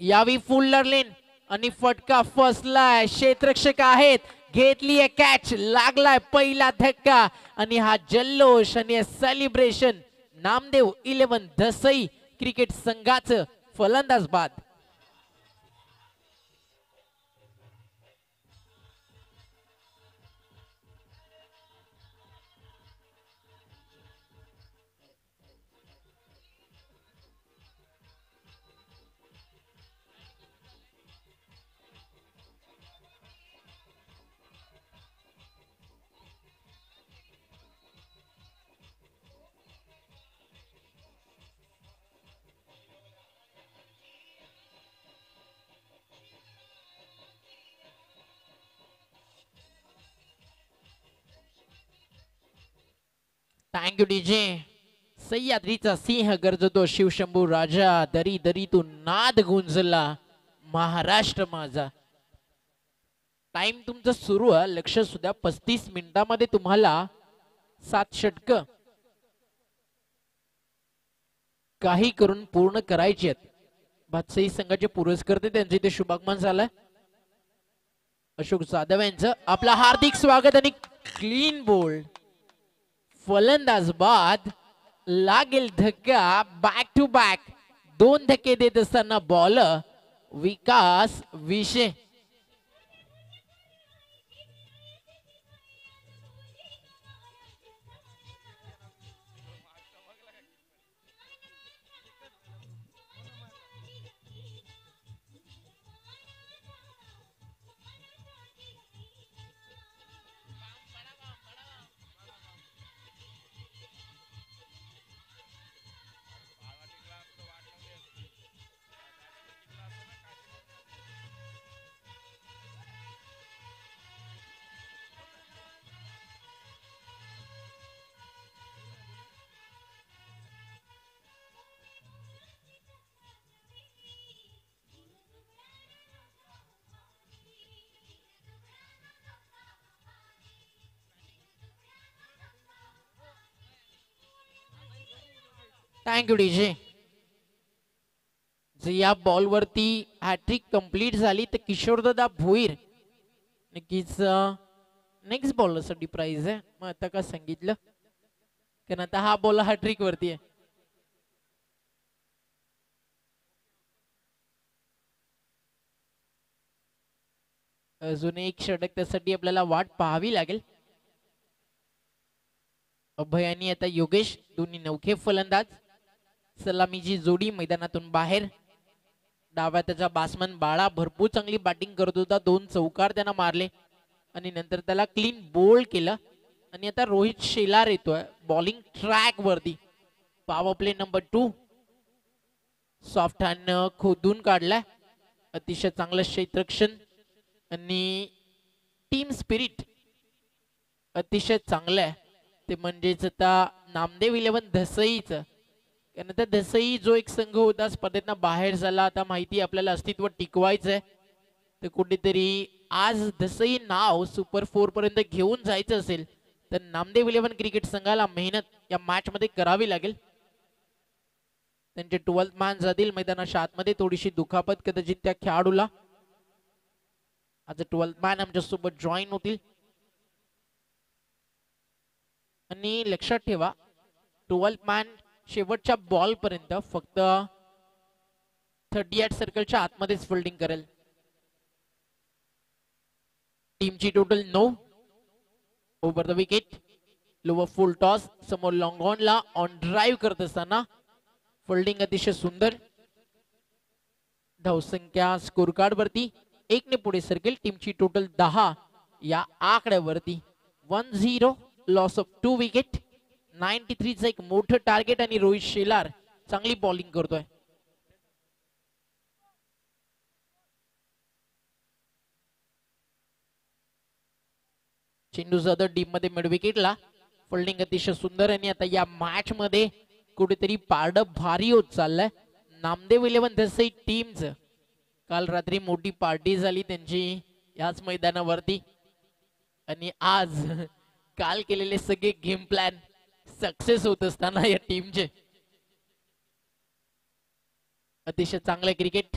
यावी फुल लेन आणि फटका फसलाय. क्षेत्रक्षक आहेत. घेतली कॅच लागलाय पहिला धक्का. आणि हा जल्लोष आणि celebration Namdev eleven Dhasai cricket संघाचं फलंदाज बाद. थँक्यू डीजे सह्याद्रीचा सिंह गरजतो शिवशंभू राजा. दरी दरीतून नाद गुंजला. महाराष्ट्र माझा. टाइम तुमचं सुरू आहे लक्ष सुद्धा पस्तीस मिनिटामध्ये तुम्हाला. सात षटक. काही करून पूर्ण करायची आहेत. भातसई संघाचे पुरस्कर्ते त्यांचे इथे शुभागमन झालंय. अशोक जाधव यांचं आपलं हार्दिक स्वागत आणि क्लीन बोल्ड फलंदाज बाद लागेल धक्का बॅक टू बॅक दोन धक्के देत असताना बॉलर विकास विषय थँक्यू डीजे जर या बॉलवरती हॅट्रिक कंप्लीट झाली तर किशोरदादा भोईर नक्कीच नेक्स्ट बॉलरसाठी प्राइज आहे. मग आता का सांगितलं? कारण आता हा बॉल हॅट्रिक वरती आहे. अजून एक षटक त्यासाठी आपल्याला वाट पाहावी लागेल. अभयानी आता योगेश दोन्ही नौखे फलंदाज. सलामीची जोडी मैदानातून बाहेर. डाव्या त्याचा बासमन बाळा भरपूर चांगली बॅटिंग करत होता. दोन चौकार त्यानं मारले. आणि नंतर त्याला क्लीन बोल्ड केलं. आणि आता रोहित शेलार येतोय. बॉलिंग ट्रॅक वरती. Power play number two soft hand खोदून काढलाय. अतिशय चांगलं क्षेत्रक्षण आणि टीम स्पिरिट अतिशय चांगलं आहे ते म्हणजेच आता नामदेव इलेव्हन धसईचं. त्यानंतर आता जो एक संघ होता स्पर्धेतनं बाहेर झाला. आता माहिती आपल्याला अस्तित्व टिकवायचं आहे तर कुठेतरी आज धसई नाव सुपर फोर पर्यंत घेऊन जायचं असेल तर नामदेव इलेव्हन क्रिकेट संघाला मेहनत या मॅच मध्ये करावी लागेल. त्यांचे ट्वेल्थ मॅन जातील. मैदानाच्या आतमध्ये थोडीशी दुखापत कदाचित त्या खेळाडूला. आज ट्वेल्थ मॅन आमच्यासोबत जॉईन होतील. आणि लक्षात ठेवा ट्वेल्थ मॅन शेवटच्या बॉलपर्यंत फक्त थर्टी एट सर्कलच्या आतमध्येच फिल्डिंग करेल. टीमची टोटल नऊ. Over the wicket lower full toss समोर लॉंग ऑनला ऑन ड्राईव्ह करत असताना फिल्डिंग अतिशय सुंदर. धावसंख्या स्कोर कार्ड वरती. एकने पुढे सरकेल टीमची टोटल दहा या आकड्यावरती. One zero loss of two wicket ninety थ्रीचं एक मोठं टार्गेट आणि रोहित शेलार चांगली बॉलिंग करतोय. चेंडू जाधव डीपमध्ये मिड विकेटला फोल्डिंग अतिशय सुंदर आणि आता या मॅच मध्ये कुठेतरी पारड भारी होत चाललंय. नामदेव इलेव्हन तसंही टीमच काल रात्री मोठी पार्टी झाली त्यांची याच मैदानावरती. आणि आज काल केलेले सगळे गेम प्लॅन सक्सेस होत असताना या टीमचे अतिशय चांगलं क्रिकेट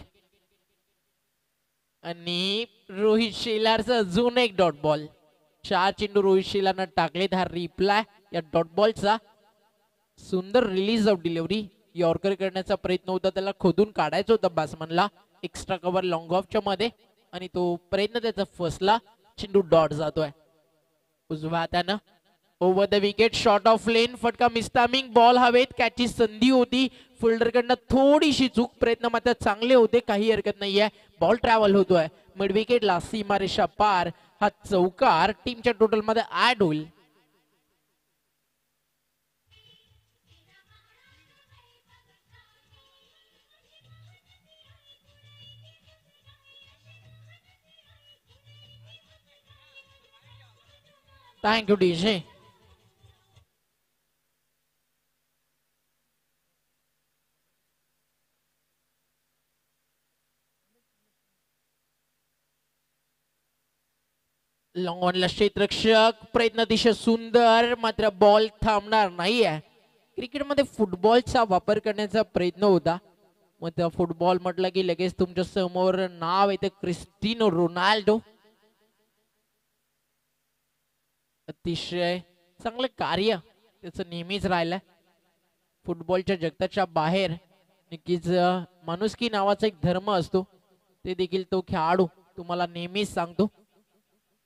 आणि रोहित शेलारचा अजून एक डॉट बॉल चार चेंडू रोहित शेलारनं टाकलेत हा रिप्लाय या डॉट बॉलचा सुंदर रिलीज ऑफ डिलिव्हरी यॉर्कर करण्याचा प्रयत्न होता त्याला खोदून काढायचा होता बॅट्समनला एक्स्ट्रा कव्हर लॉंग ऑफच्या मध्ये. आणि तो प्रयत्न त्याचा फसला चेंडू डॉट जातोय. उजव्या हातानं. Over the wicket short of length फटका मिस्टामिंग बॉल हवेत. कॅची संधी होती. फिल्डरकडनं थोडीशी चूक. प्रयत्न मात्र चांगले होते. काही हरकत नाहीये. बॉल ट्रॅव्हल होतोय. मिड विकेटला सीमारेषा पार. हा चौकार टीमच्या टोटलमध्ये ऍड होईल. थँक्यू डीजे लॉंग ऑनला क्षेत्ररक्षक प्रयत्न अतिशय सुंदर मात्र बॉल थांबणार नाहीये क्रिकेटमध्ये फुटबॉलचा वापर करण्याचा प्रयत्न होता मग त्या फुटबॉल म्हटलं की लगेच तुमच्यासमोर नाव येतं क्रिस्टिनो रोनाल्डो अतिशय चांगलं कार्य त्याचं नेहमीच राहिलंय फुटबॉलच्या जगताच्या बाहेर नक्कीच माणुसकी नावाचा एक धर्म असतो ते देखील तो खेळाडू तुम्हाला नेहमीच सांगतो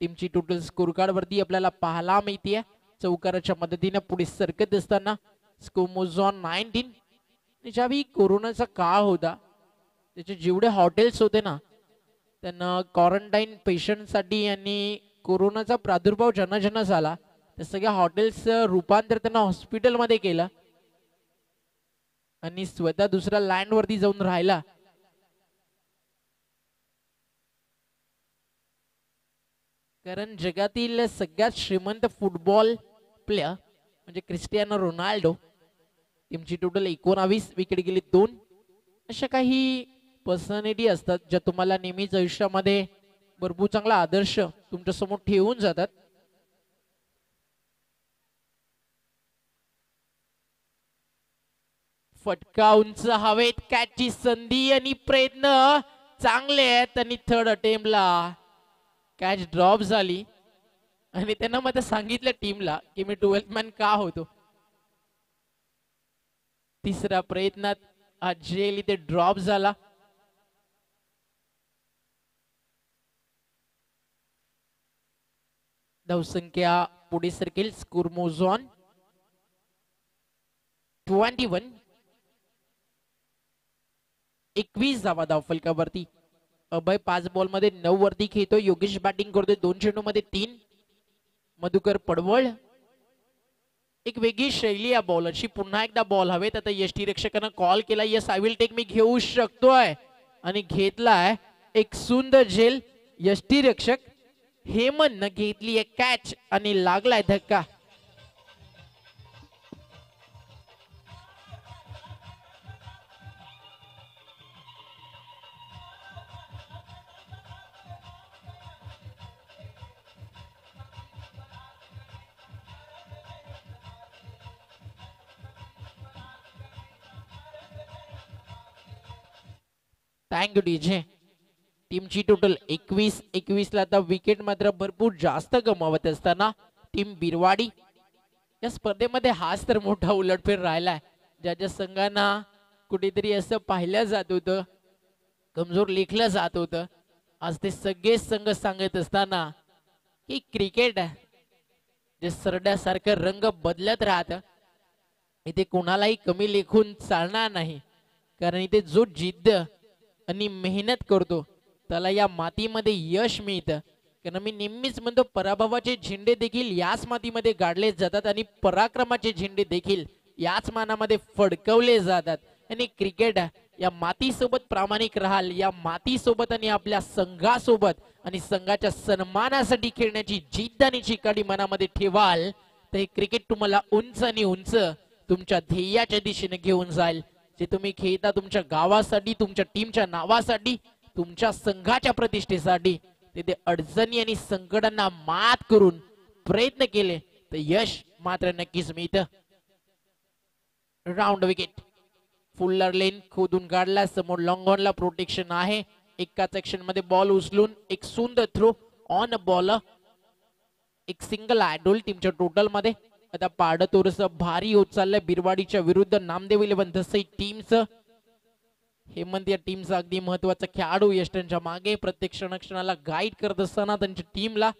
टीमची टोटल स्कोर कार्ड वरती आपल्याला पाहायला मिळते चौकाराच्या मदतीने पुढे सरकत असताना स्कोमोझॉन नाईन्टीन. ज्यावेळी कोरोनाचा काळ होता त्याचे जेवढे हॉटेल्स होते ना त्यांना क्वारंटाईन पेशंटसाठी आणि कोरोनाचा प्रादुर्भाव ज्यांना ज्यांना झाला त्या सगळ्या हॉटेल्स रूपांतर त्यांना हॉस्पिटलमध्ये केलं. आणि स्वतः दुसऱ्या लँड वरती जाऊन राहिला. कारण जगातील सगळ्यात श्रीमंत फुटबॉल प्लेयर म्हणजे क्रिस्टियानो रोनाल्डो टीमची टोटल एकोणावीस विकेट गेली दोन. अशा काही पर्सनॅलिटी असतात ज्या तुम्हाला नेहमीच आयुष्यामध्ये भरपूर चांगला आदर्श तुमच्यासमोर ठेवून जातात. फटका उंच हवेत कॅचची संधी आणि प्रयत्न चांगले आहेत आणि थर्ड अटेम्पला कॅच ड्रॉप झाली. आणि त्यांना मग सांगितलं टीमला की मी ट्वेल्थ मॅन का होतो? तिसऱ्या प्रयत्नात हा ते ड्रॉप झाला. धावसंख्या पुढे सरकेल. Score moves on twenty one एकवीस धावा धावफलकावरती अभय पाच बॉलमध्ये नऊ वरती खेळतो योगेश बॅटिंग करतोय. दोन चेंडू मध्ये तीन. मधुकर पडवळ. एक वेगळी शैली या बॉलरची पुन्हा एकदा बॉल हवेत. आता यष्टी रक्षकानं कॉल केला यस आय विल टेक मी घेऊ शकतोय. आणि घेतलाय एक सुंदर झेल यष्टी रक्षक हेमन घेतली आहे कॅच आणि लागलाय धक्का. थँक्यू डीजे टीमची टोटल एकवीस एकवीस ला आता विकेट मात्र भरपूर जास्त गमावत असताना टीम बिरवाडी या स्पर्धेमध्ये हाच तर मोठा उलटफेर राहिलाय. ज्या ज्या संघांना कुठेतरी असं पाहिलं जात होतं कमजोर लेखलं जात होतं. आज ते सगळे संघ सांगत असताना की क्रिकेट जे सरड्यासारखं रंग बदलत राहतं इथे कोणालाही कमी लेखून चालणार नाही. कारण इथे जो जिद्द आणि मेहनत करतो. त्याला या मातीमध्ये यश मिळतं. कारण मी नेहमीच म्हणतो पराभवाचे झेंडे देखील याच मातीमध्ये गाडले जातात आणि पराक्रमाचे झेंडे देखील याच मानामध्ये फडकवले जातात. आणि क्रिकेट या मातीसोबत प्रामाणिक राहाल या मातीसोबत आणि आपल्या संघासोबत आणि संघाच्या सन्मानासाठी खेळण्याची जिद्द आणि चिकाडी मनामध्ये ठेवाल तर हे क्रिकेट तुम्हाला उंच आणि उंच तुमच्या ध्येयाच्या दिशेने घेऊन जाईल. जे तुम्ही खेळता तुमच्या गावासाठी तुमच्या टीमच्या नावासाठी तुमच्या संघाच्या प्रतिष्ठेसाठी तिथे अडचणी आणि संकटांना मात करून प्रयत्न केले तर यश मात्र नक्कीच मिळत. राऊंड विकेट फुल्लर लेन खोदून काढला समोर लॉंगॉनला प्रोटेक्शन आहे. एका सेक्शनमध्ये बॉल उचलून एक सुंदर थ्रो ऑन बॉल एक सिंगल आयडोल टीमच्या टोटलमध्ये. आता पाड थोडस भारी होत चाललंय. बिरवाडीच्या विरुद्ध नामदेव इलेव्हन तसंही टीमचं हेमंत या टीमचा अगदी महत्त्वाचा खेळाडू यष्टांच्या मागे प्रत्येक क्षणाक्षणाला गाईड करत असताना त्यांच्या टीमला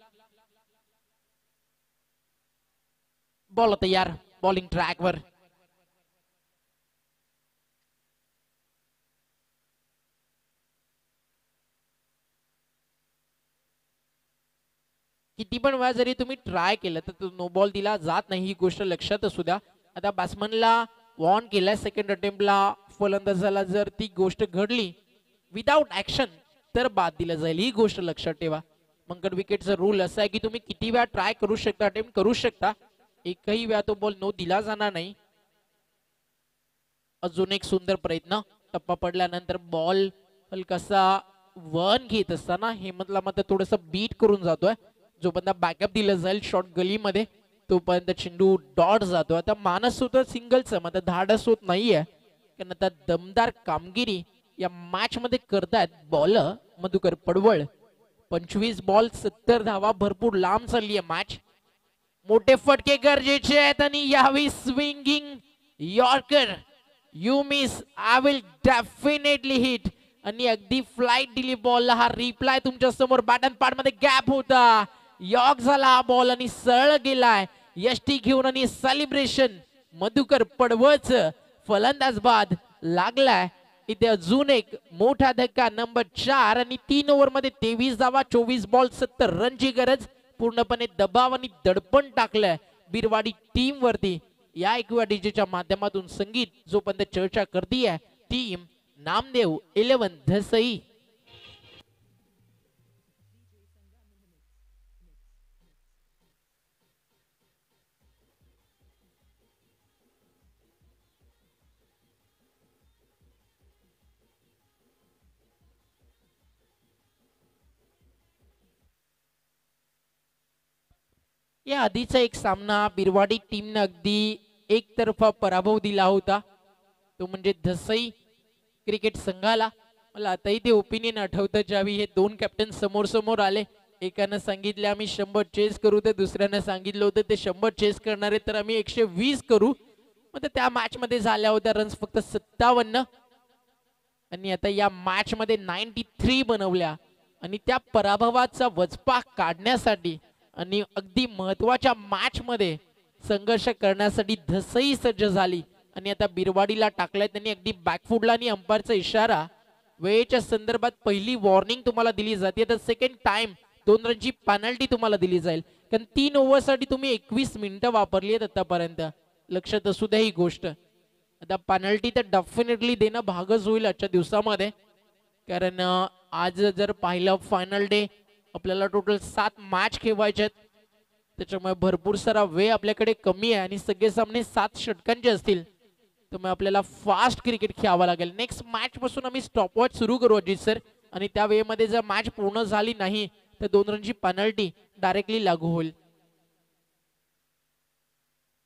बॉल तयार. बॉलिंग ट्रॅकवर किती पण वेळा जरी तुम्ही ट्राय केलं तर तो नो बॉल दिला जात नाही ही गोष्ट लक्षात असू द्या. आता बॅट्समनला वॉर्न केलाय सेकंड अटेम्प्टला फलंदाजाला जर ती गोष्ट घडली विदाऊट ऍक्शन तर बाद दिलं जाईल ही गोष्ट लक्षात ठेवा. मंगळ विकेटचा रूल असा आहे की तुम्ही किती वेळा ट्राय करू शकता अटेम्प्ट करू शकता एकही वेळा तो बॉल नो दिला जाणार नाही. अजून एक सुंदर प्रयत्न टप्पा पडल्यानंतर बॉल कसा वन घेत असताना हेमंतला मात्र थोडस बीट करून जातोय. जोपर्यंत बॅकअप दिलं जाईल शॉर्ट गलीमध्ये तोपर्यंत चेंडू डॉट जातो. आता मानस होतं सिंगलचं मात्र धाडस होत नाहीये. कारण आता दमदार कामगिरी या मॅच मध्ये करतायत बॉलर मधुकर पडवळ. पंचवीस बॉल सत्तर धावा भरपूर लांब चालली आहे मॅच मोठे फटके गरजेचे आहेत आणि यावेळी swinging yorker you miss I will definitely hit आणि अगदी फ्लाईट दिली बॉलला हा रिप्लाय तुमच्यासमोर बॅटन पार्टमध्ये गॅप होता. यॉक झाला हा बॉल आणि सरळ गेलाय यष्टी घेऊन आणि सेलिब्रेशन मधुकर पडवळच फलंदाज बाद लागलाय. इथे अजून एक मोठा धक्का नंबर चार. आणि तीन ओव्हरमध्ये तेवीस धावा चोवीस बॉल सत्तर रनची गरज. पूर्णपणे दबाव आणि दडपण टाकलंय बिरवाडी टीम वरती. या एकव्या डीजेच्या माध्यमातून संगीत जोपर्यंत चर्चा करतीये टीम नामदेव इलेव्हन धसई. या आधीचा एक सामना बिरवाडी टीमने अगदी एकतर्फा पराभव दिला होता. तो म्हणजे धसई क्रिकेट संघाला. मला आताही ते ओपिनियन आठवतं. ज्यावेळी हे दोन कॅप्टन समोर समोर आले एकानं सांगितले आम्ही शंभर चेस करू. तर दुसऱ्यानं सांगितलं होतं ते शंभर चेस करणारे तर आम्ही एकशे वीस करू. मग त्या मॅच मध्ये झाल्या होत्या रन्स फक्त सत्तावन्न. आणि आता या मॅच मध्ये नाईन्टी थ्री बनवल्या. आणि त्या पराभवाचा वचपा काढण्यासाठी आणि अगदी महत्त्वाच्या मॅच मध्ये संघर्ष करण्यासाठी धसई सज्ज झाली. आणि आता बिरवाडीला टाकलाय त्यांनी अगदी बॅकफुटला आणि अंपायरचा इशारा. वेळेच्या संदर्भात पहिली वॉर्निंग तुम्हाला दिली जाते. तर सेकंड टाइम दोन रनची पेनल्टी तुम्हाला दिली जाईल. कारण तीन ओव्हरसाठी तुम्ही एकवीस मिनिटं वापरली आहेत आतापर्यंत. लक्षात असू द्या ही गोष्ट. आता पेनल्टी तर डेफिनेटली देणं भागच होईल आजच्या दिवसामध्ये. कारण आज जर पाहिलं फायनल डे आपल्याला टोटल सात मॅच खेळवायचे आहेत. त्याच्यामुळे भरपूर सारा वेळ आपल्याकडे कमी आहे आणि सगळे सामने सात षटकांचे असतील. त्यामुळे आपल्याला फास्ट क्रिकेट खेळावं लागेल. नेक्स्ट मॅच पासून आम्ही स्टॉपवॉच सुरू करू अजित सर आणि त्या वेळेमध्ये जर मॅच पूर्ण झाली नाही तर दोन रनची पेनल्टी डायरेक्टली लागू होईल.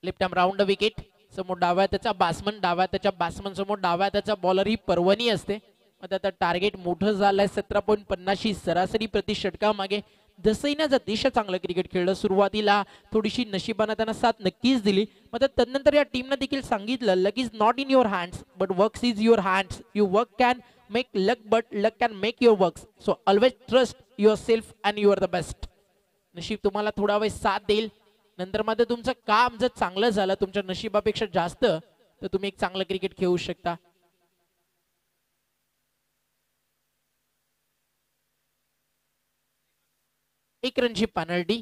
लेफ्ट आर्म राऊंड विकेट समोर डाव्या त्याचा बॅट्समन डाव्या त्याच्या बॅट्समन समोर डाव्या त्याचा बॉलर ही पर्वणी असते. आता टार्गेट मोठं झालंय सतरा पॉईंट पन्नासशी सरासरी प्रति षटका मागे. ना जतिशा चांगलं क्रिकेट खेळलं सुरुवातीला थोडीशी नशिबानं त्यांना साथ नक्कीच दिली. मग तदनंतर या टीमनं देखील सांगितलं luck is not in your hands but works is your hands you work can make luck but luck can make your works so always trust yourself and your the best नशीब तुम्हाला थोडा वेळ साथ देईल. नंतर मात्र तुमचं काम जर चांगलं झालं तुमच्या नशिबापेक्षा जास्त तर तुम्ही एक चांगलं क्रिकेट खेळू शकता. एक रनची पेनल्टी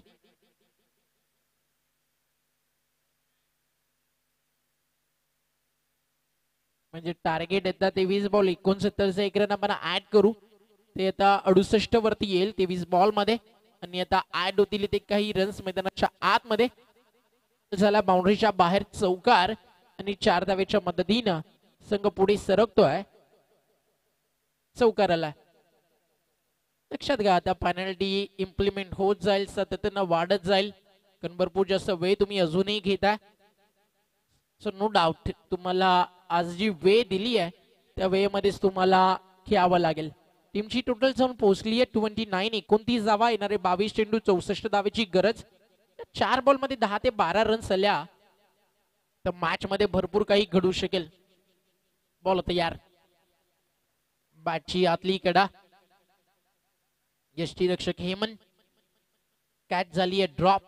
म्हणजे टार्गेट येतात तेवीस बॉल एकोणसत्तरचा एक रन आपण ऍड करू. ते आता अडुसष्ट वरती येईल तेवीस बॉलमध्ये. आणि आता ऍड होतील ते काही रन्स मैदानाच्या आतमध्ये. झाला बाउंड्रीच्या बाहेर चौकार. आणि चार धावेच्या मदतीनं संघ पुढे सरकतोय. चौकाराला. लक्षात घ्या आता पॅनल्टी इम्प्लिमेंट होत जाईल सातत्यानं वाढत जाईल. कारण भरपूर जास्त वेळ तुम्ही अजूनही घेताय. सो नो डाऊट तुम्हाला आज जी वे दिली आहे त्या वेळेमध्येच तुम्हाला खेळावं लागेल. टीमची टोटल जाऊन पोहोचली आहे ट्वेंटी नाईन एकोणतीस धावा येणारे बावीस चेंडू चौसष्ट धावेची गरज. चार बॉलमध्ये दहा ते बारा रन्स आल्या तर मॅच मध्ये भरपूर काही घडू शकेल. बॉल तयार. बॅटची आतली कडा यष्टीरक्षक हेमन कॅच झाली आहे ड्रॉप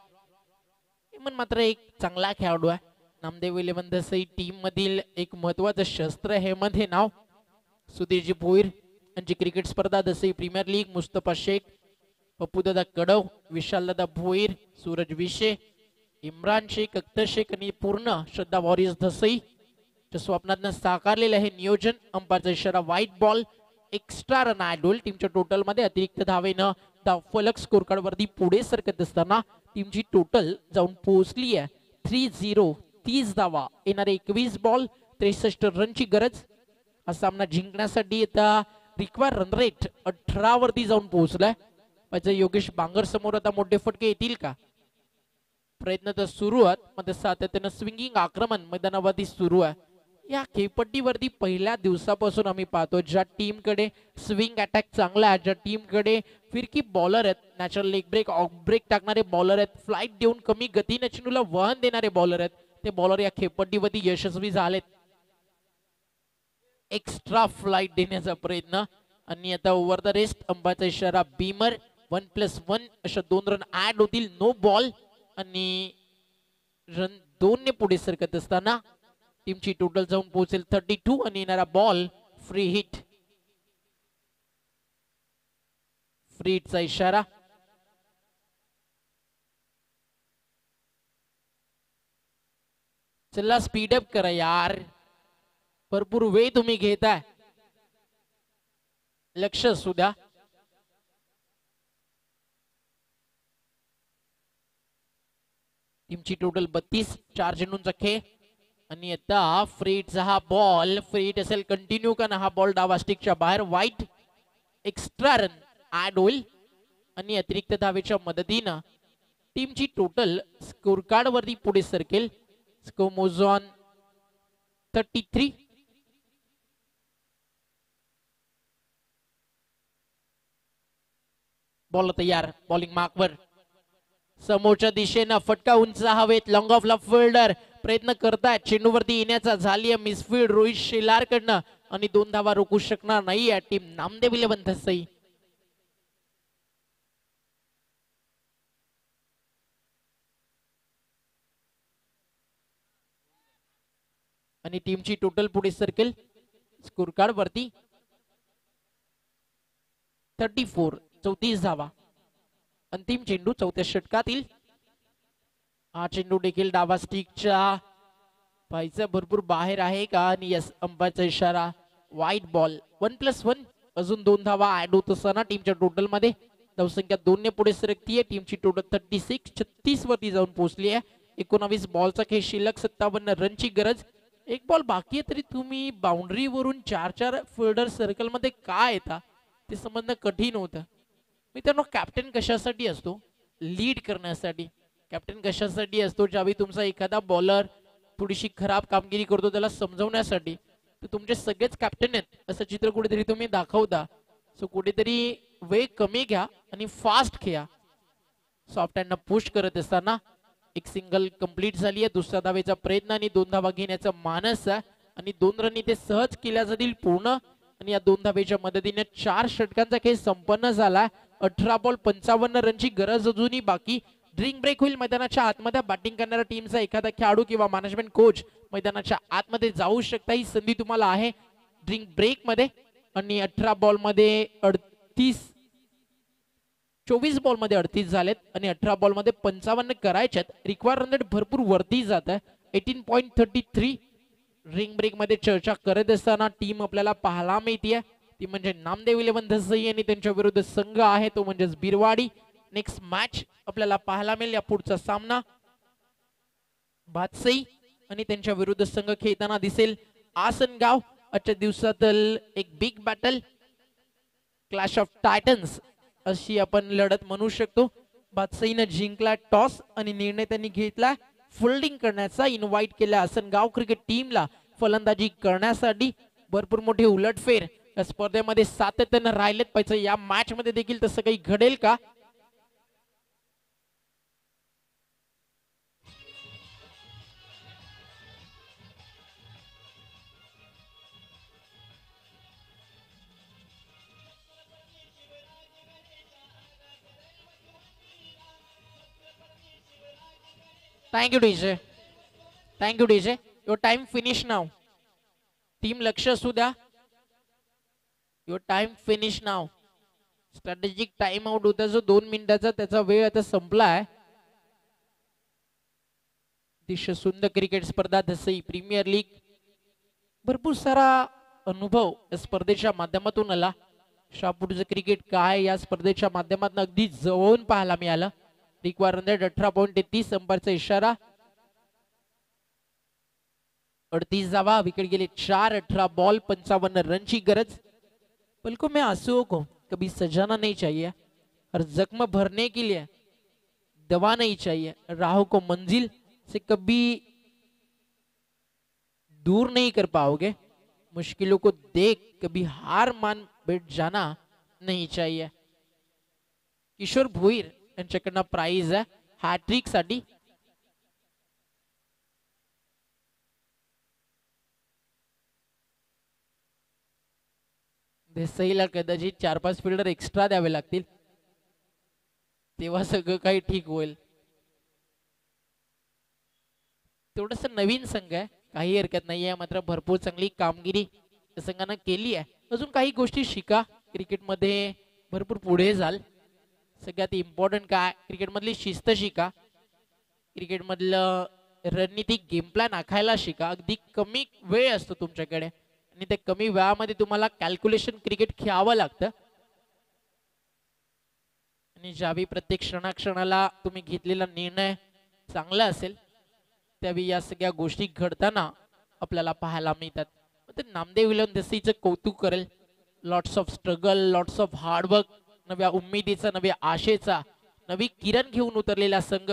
हेमन मात्र एक चांगला खेळाडू आहे. नामदेव इलेव्हन दसई टीम मधील एक महत्वाचं शस्त्र हेमंत हे नाव. सुधीरजी भोईर यांची क्रिकेट स्पर्धा दसई प्रीमियर लीग मुस्तफा शेख पप्पूदादा कडव विशालदादा भोईर सूरज विशे इम्रान शेख अख्तर शेख आणि पूर्ण श्रद्धा वॉरियर्स दसई च्या स्वप्नातनं साकारलेलं हे नियोजन. अंपायरचा इशारा wide ball extra run added टीमच्या टोटलमध्ये अतिरिक्त धावेनं धाव फलक स्कोर कार्ड वरती पुढे सरकत असताना टीमची टोटल जाऊन पोहोचली आहे. थ्री झिरो तीस धावा. येणारे एकवीस बॉल त्रेसष्ट रनची गरज. हा सामना जिंकण्यासाठी आता रिक्वायर रन रेट अठरा वरती जाऊन पोहोचलाय. पाहिजे योगेश बांगर समोर आता मोठे फटके येतील का? प्रयत्न तर सुरू आहेत. मध्ये सातत्यानं स्विंगिंग आक्रमण मैदानावरती सुरू आहे. या खेपट्टीवरती पहिल्या दिवसापासून आम्ही पाहतो ज्या टीमकडे स्विंग अटॅक चांगला आहे ज्या टीमकडे फिरकी बॉलर आहेत natural leg break off break टाकणारे बॉलर आहेत फ्लाईट देऊन कमी गतीने चेंडूला वहन देणारे बॉलर आहेत ते बॉलर या खेपट्टीवरती यशस्वी झालेत. एक्स्ट्रा फ्लाईट देण्याचा प्रयत्न. आणि आता ओव्हर द रेस्ट अंबाचा इशारा बीमर वन प्लस वन अशा दोन रन ऍड होतील नो बॉल आणि रन दोनने पुढे सरकत असताना टीमची टोटल जाऊन पोहोचेल थर्टी टू आणि येणारा बॉल फ्री हिट फ्री हिटचा इशारा. चला स्पीड अप करा यार. भरपूर वेळ तुम्ही घेताय. लक्ष असू द्या. टीमची टोटल बत्तीस चार चेंडूंचा खेळ. आणि आता फ्रीटचा हा बॉल फ्रीट असेल कंटिन्यू का हा बॉल डावा स्टिकच्या बाहेर. वाईट एक्स्ट्रा रन ऍड होईल. आणि अतिरिक्त धावेच्या मदतीनं टीमची टोटल स्कोर कार्ड वरती पुढे सरकेल. Score moves on thirty three ball तयार बॉलिंग मार्कवर समोरच्या दिशेनं फटका उंच हवेत. लॉंग ऑफ ला फिल्डर प्रयत्न करतायत चेंडूवरती येण्याचा झाली मिसफील्ड रोहित शेलारकडनं आणि दोन धावा रोखू शकणार नाही या टीम नामदेव इलेव्हन धसई. आणि टीमची टोटल पुढे सरकेल स्कोर कार्ड वरती. थर्टी फोर चौतीस धावा. अंतिम चेंडू चौथ्या षटकातील हा चेंडू देखील डावा स्टिकच्या पाहिजे भरपूर बाहेर आहे का? आणि यस अंबाचा इशारा वाईट बॉल वन प्लस वन अजून दोन धावा ऍड होत असताना टीमच्या टोटलमध्ये. धावसंख्या दोन ने पुढे सरकतीये. टीमची टोटल थर्टी सिक्स छत्तीस वरती जाऊन पोहोचली आहे. एकोणावीस बॉलचा खेळ. शिल्लक सत्तावन्न. रनची गरज. एक बॉल बाकी आहे तरी तुम्ही बाउंड्री वरून चार चार फिल्डर सर्कलमध्ये का येता? ते समजणं कठीण होतं. मित्रांनो कॅप्टन कशासाठी असतो? लीड करण्यासाठी. कॅप्टन कशासाठी असतो ज्यावेळी तुमचा एखादा बॉलर थोडीशी खराब कामगिरी करतो त्याला समजवण्यासाठी तर तुमचे सगळेच कॅप्टन आहेत. असं चित्र कुठेतरी तुम्ही दाखवता. सो कुठेतरी वेळ कमी घ्या आणि फास्ट खेळा. सॉफ्ट हँड पुश करत असताना एक सिंगल कंप्लीट झाली आहे. दुसऱ्या धावेचा प्रयत्न आणि दोन धावा घेण्याचा मानस आहे. आणि दोन रन इथे सहज केल्या जातील पूर्ण. आणि या दोन धावेच्या मदतीने चार षटकांचा खेळ संपन्न झाला अठरा बॉल पंचावन्न रनची गरज अजूनही बाकी. ड्रिंक ब्रेक होईल मैदानाच्या आतमध्ये बॅटिंग करणाऱ्या टीमचा एखादा खेळाडू किंवा मॅनेजमेंट कोच मैदानाच्या आतमध्ये जाऊ शकता. ही संधी तुम्हाला आहे. ड्रिंक ब्रेकमध्ये आणि अठरा बॉलमध्ये अडतीस चोवीस बॉलमध्ये अडतीस झालेत आणि अठरा बॉलमध्ये पंचावन्न करायच्यात रिक्वायर रन रेट भरपूर वरती जात आहे. एटीन पॉईंट थर्टी थ्री रिंग ब्रेकमध्ये चर्चा करत असताना टीम आपल्याला पाहायला मिळतीये. ती म्हणजे नामदेव इलेव्हन धसई आणि त्यांच्या विरुद्ध संघ आहे. तो म्हणजेच बिरवाडी. नेक्स्ट मॅच आपल्याला पाहायला मिळेल या पुढचा सामना. भातसई आणि त्यांच्या विरुद्ध संघ खेळताना दिसेल. आसनगाव आजच्या दिवसातील एक big battle clash of titans अशी आपण लढत म्हणू शकतो. बादशाहीनं जिंकला टॉस आणि निर्णय त्यांनी घेतला. फोल्डिंग करण्याचा इन्व्हाइट केला आसनगाव क्रिकेट टीमला फलंदाजी करण्यासाठी भरपूर मोठी उलटफेर. या स्पर्धेमध्ये सातत्यानं राहिलेत. पाहिजे या मॅच मध्ये देखील तसं काही घडेल का? Thank you, DJ. Thank you, DJ. Your time finish now team लक्ष असू द्या युअर टाइम फिनिश नाव स्ट्रॅटेजिक टाइम आउट होता जो दोन मिनिटाचा त्याचा वेळ आता संपला आहे. अतिशय सुंदर क्रिकेट स्पर्धा दसई प्रीमियर लीग भरपूर सारा अनुभव या स्पर्धेच्या माध्यमातून आला. शापूरचं क्रिकेट काय या स्पर्धेच्या माध्यमातून अगदी जवळून पाहायला मिळालं. रिक्वायर रन अठरा पॉईंट तेहतीस अंपायरचा इशारा। अडतीस जावा विकेट गेले चार अठारह बॉल पंचावन्न रनची गरज। पलको में आंसुओं को कभी सजाना नहीं चाहिए और जख्म भरने के लिए दवा नहीं चाहिए। राहों को मंजिल से कभी दूर नहीं कर पाओगे। मुश्किलों को देख कभी हार मान बैठ जाना नहीं चाहिए। किशोर भोईर यांच्याकडनं प्राइज आहे. हॅट्रिकसाठी देसाईला कदाचित चार पाच फिल्डर एक्स्ट्रा द्यावे लागतील. तेव्हा सगळं काही ठीक होईल. थोडस नवीन संघ आहे. काही हरकत नाही आहे. मात्र भरपूर चांगली कामगिरी संघानं केली आहे. अजून काही गोष्टी शिका. क्रिकेटमध्ये भरपूर पुढे जाल. सगळ्यात इम्पॉर्टंट काय? क्रिकेटमधली शिस्त शिका. क्रिकेटमधलं रणनीती गेम प्लॅन आखायला शिका. अगदी कमी वेळ असतो तुमच्याकडे. आणि त्या कमी वेळामध्ये तुम्हाला कॅल्क्युलेशन क्रिकेट खेळावं लागतं. आणि ज्यावेळी प्रत्येक क्षणाक्षणाला तुम्ही घेतलेला निर्णय चांगला असेल त्यावेळी या सगळ्या गोष्टी घडताना आपल्याला पाहायला मिळतात. ते नामदेव विलन देसाईचं कौतुक करेल. Lots of struggle lots of hard work नव्या उमेदीचा नव्या आशेचा नवी किरण घेऊन उतरलेला संघ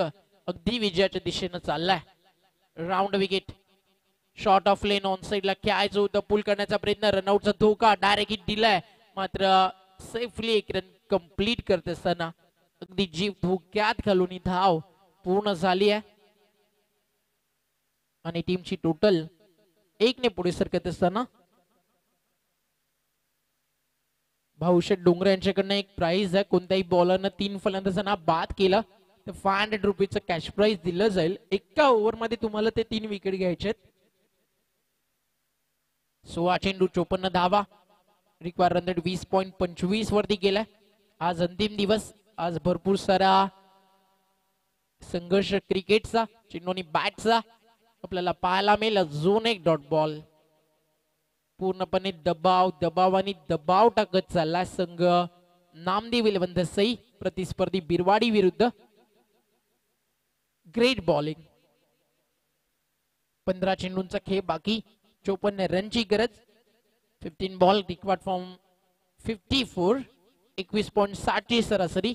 अगदी विजयाच्या दिशेनं चाललाय. Round wicket short of length on साईडला खेळायचं होतं. पुल करण्याचा प्रयत्न. रनआउटचा धोका डायरेक्ट हिट दिलाय. मात्र सेफली एक रन कंप्लीट करत असताना अगदी जीव धोक्यात घालून ही धाव पूर्ण झाली आहे. आणि टीमची टोटल एकने पुढे सरकत असताना भाऊशेठ डोंगरे यांच्याकडनं एक प्राइज आहे. कोणत्याही बॉलरनं तीन फलंदाजांना बाद केला तर फाय हंड्रेड रुपीजचं कॅश प्राइज दिलं जाईल. एका ओव्हरमध्ये तुम्हाला ते तीन विकेट घ्यायचे सोळा चेंडू चोपन्न धावा. रिक्वायर रन रेट वीस पॉईंट पंचवीस वरती गेलाय. आज अंतिम दिवस. आज भरपूर सारा संघर्ष क्रिकेटचा चेंडूनी बॅटचा आपल्याला पाहायला मिळेल. अजून एक डॉट बॉल पूर्णपणे दबाव दबाव आणि दबाव टाकत चालला संघ. नामदेव इलेव्हन दसई प्रतिस्पर्धी बिरवाडी विरुद्ध ग्रेट बॉलिंग पंधरा चेंडूंचा खेळ बाकी. चोपन्न रनची गरज. Fifteen ball required from fifty four एकवीस पॉईंट साठची सरासरी.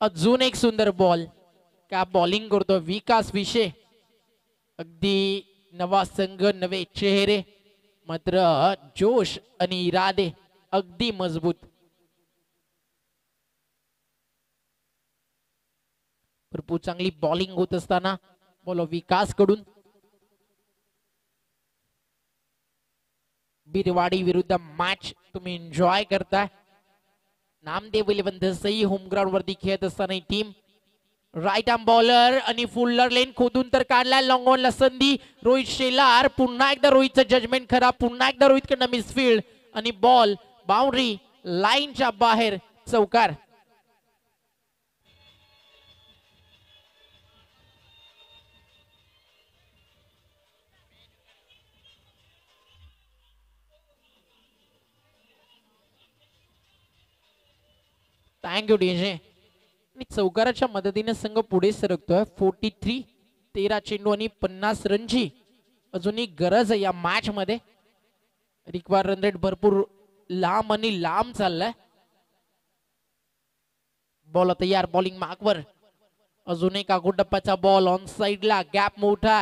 अजून एक सुंदर बॉल का बॉलिंग करतो विकास विषय अगदी नवा संघ नवे चेहरे मात्र जोश आणि इरादे अगदी मजबूत. भरपूर चांगली बॉलिंग होत असताना बोलो विकासकडून बिरवाडी विरुद्ध मॅच तुम्ही एन्जॉय करताय. नामदेव इलेव्हन होम ग्राउंड वरती खेळत असताना ही टीम राईट आर्म बॉलर आणि फुल्लर लेन खोदून तर काढला. लॉंग ऑनला संधी. रोहित शेलार पुन्हा एकदा रोहितचं जजमेंट खराब. पुन्हा एकदा रोहितकडनं मिसफील्ड आणि बॉल बाउंड्री लाईनच्या बाहेर चौकार. थँक्यू डीजे आणि चौकाराच्या मदतीने संघ पुढे सरकतोय. फोर्टी थ्री तेरा चेंडू आणि पन्नास रनची अजूनही गरज आहे या मॅच मध्ये रिक्वायर रन रेट भरपूर लांब आणि लांब चाललाय. बॉल तयार बॉलिंग मार्कवर अजून एक टप्प्याचा बॉल ऑन साइडला गॅप मोठा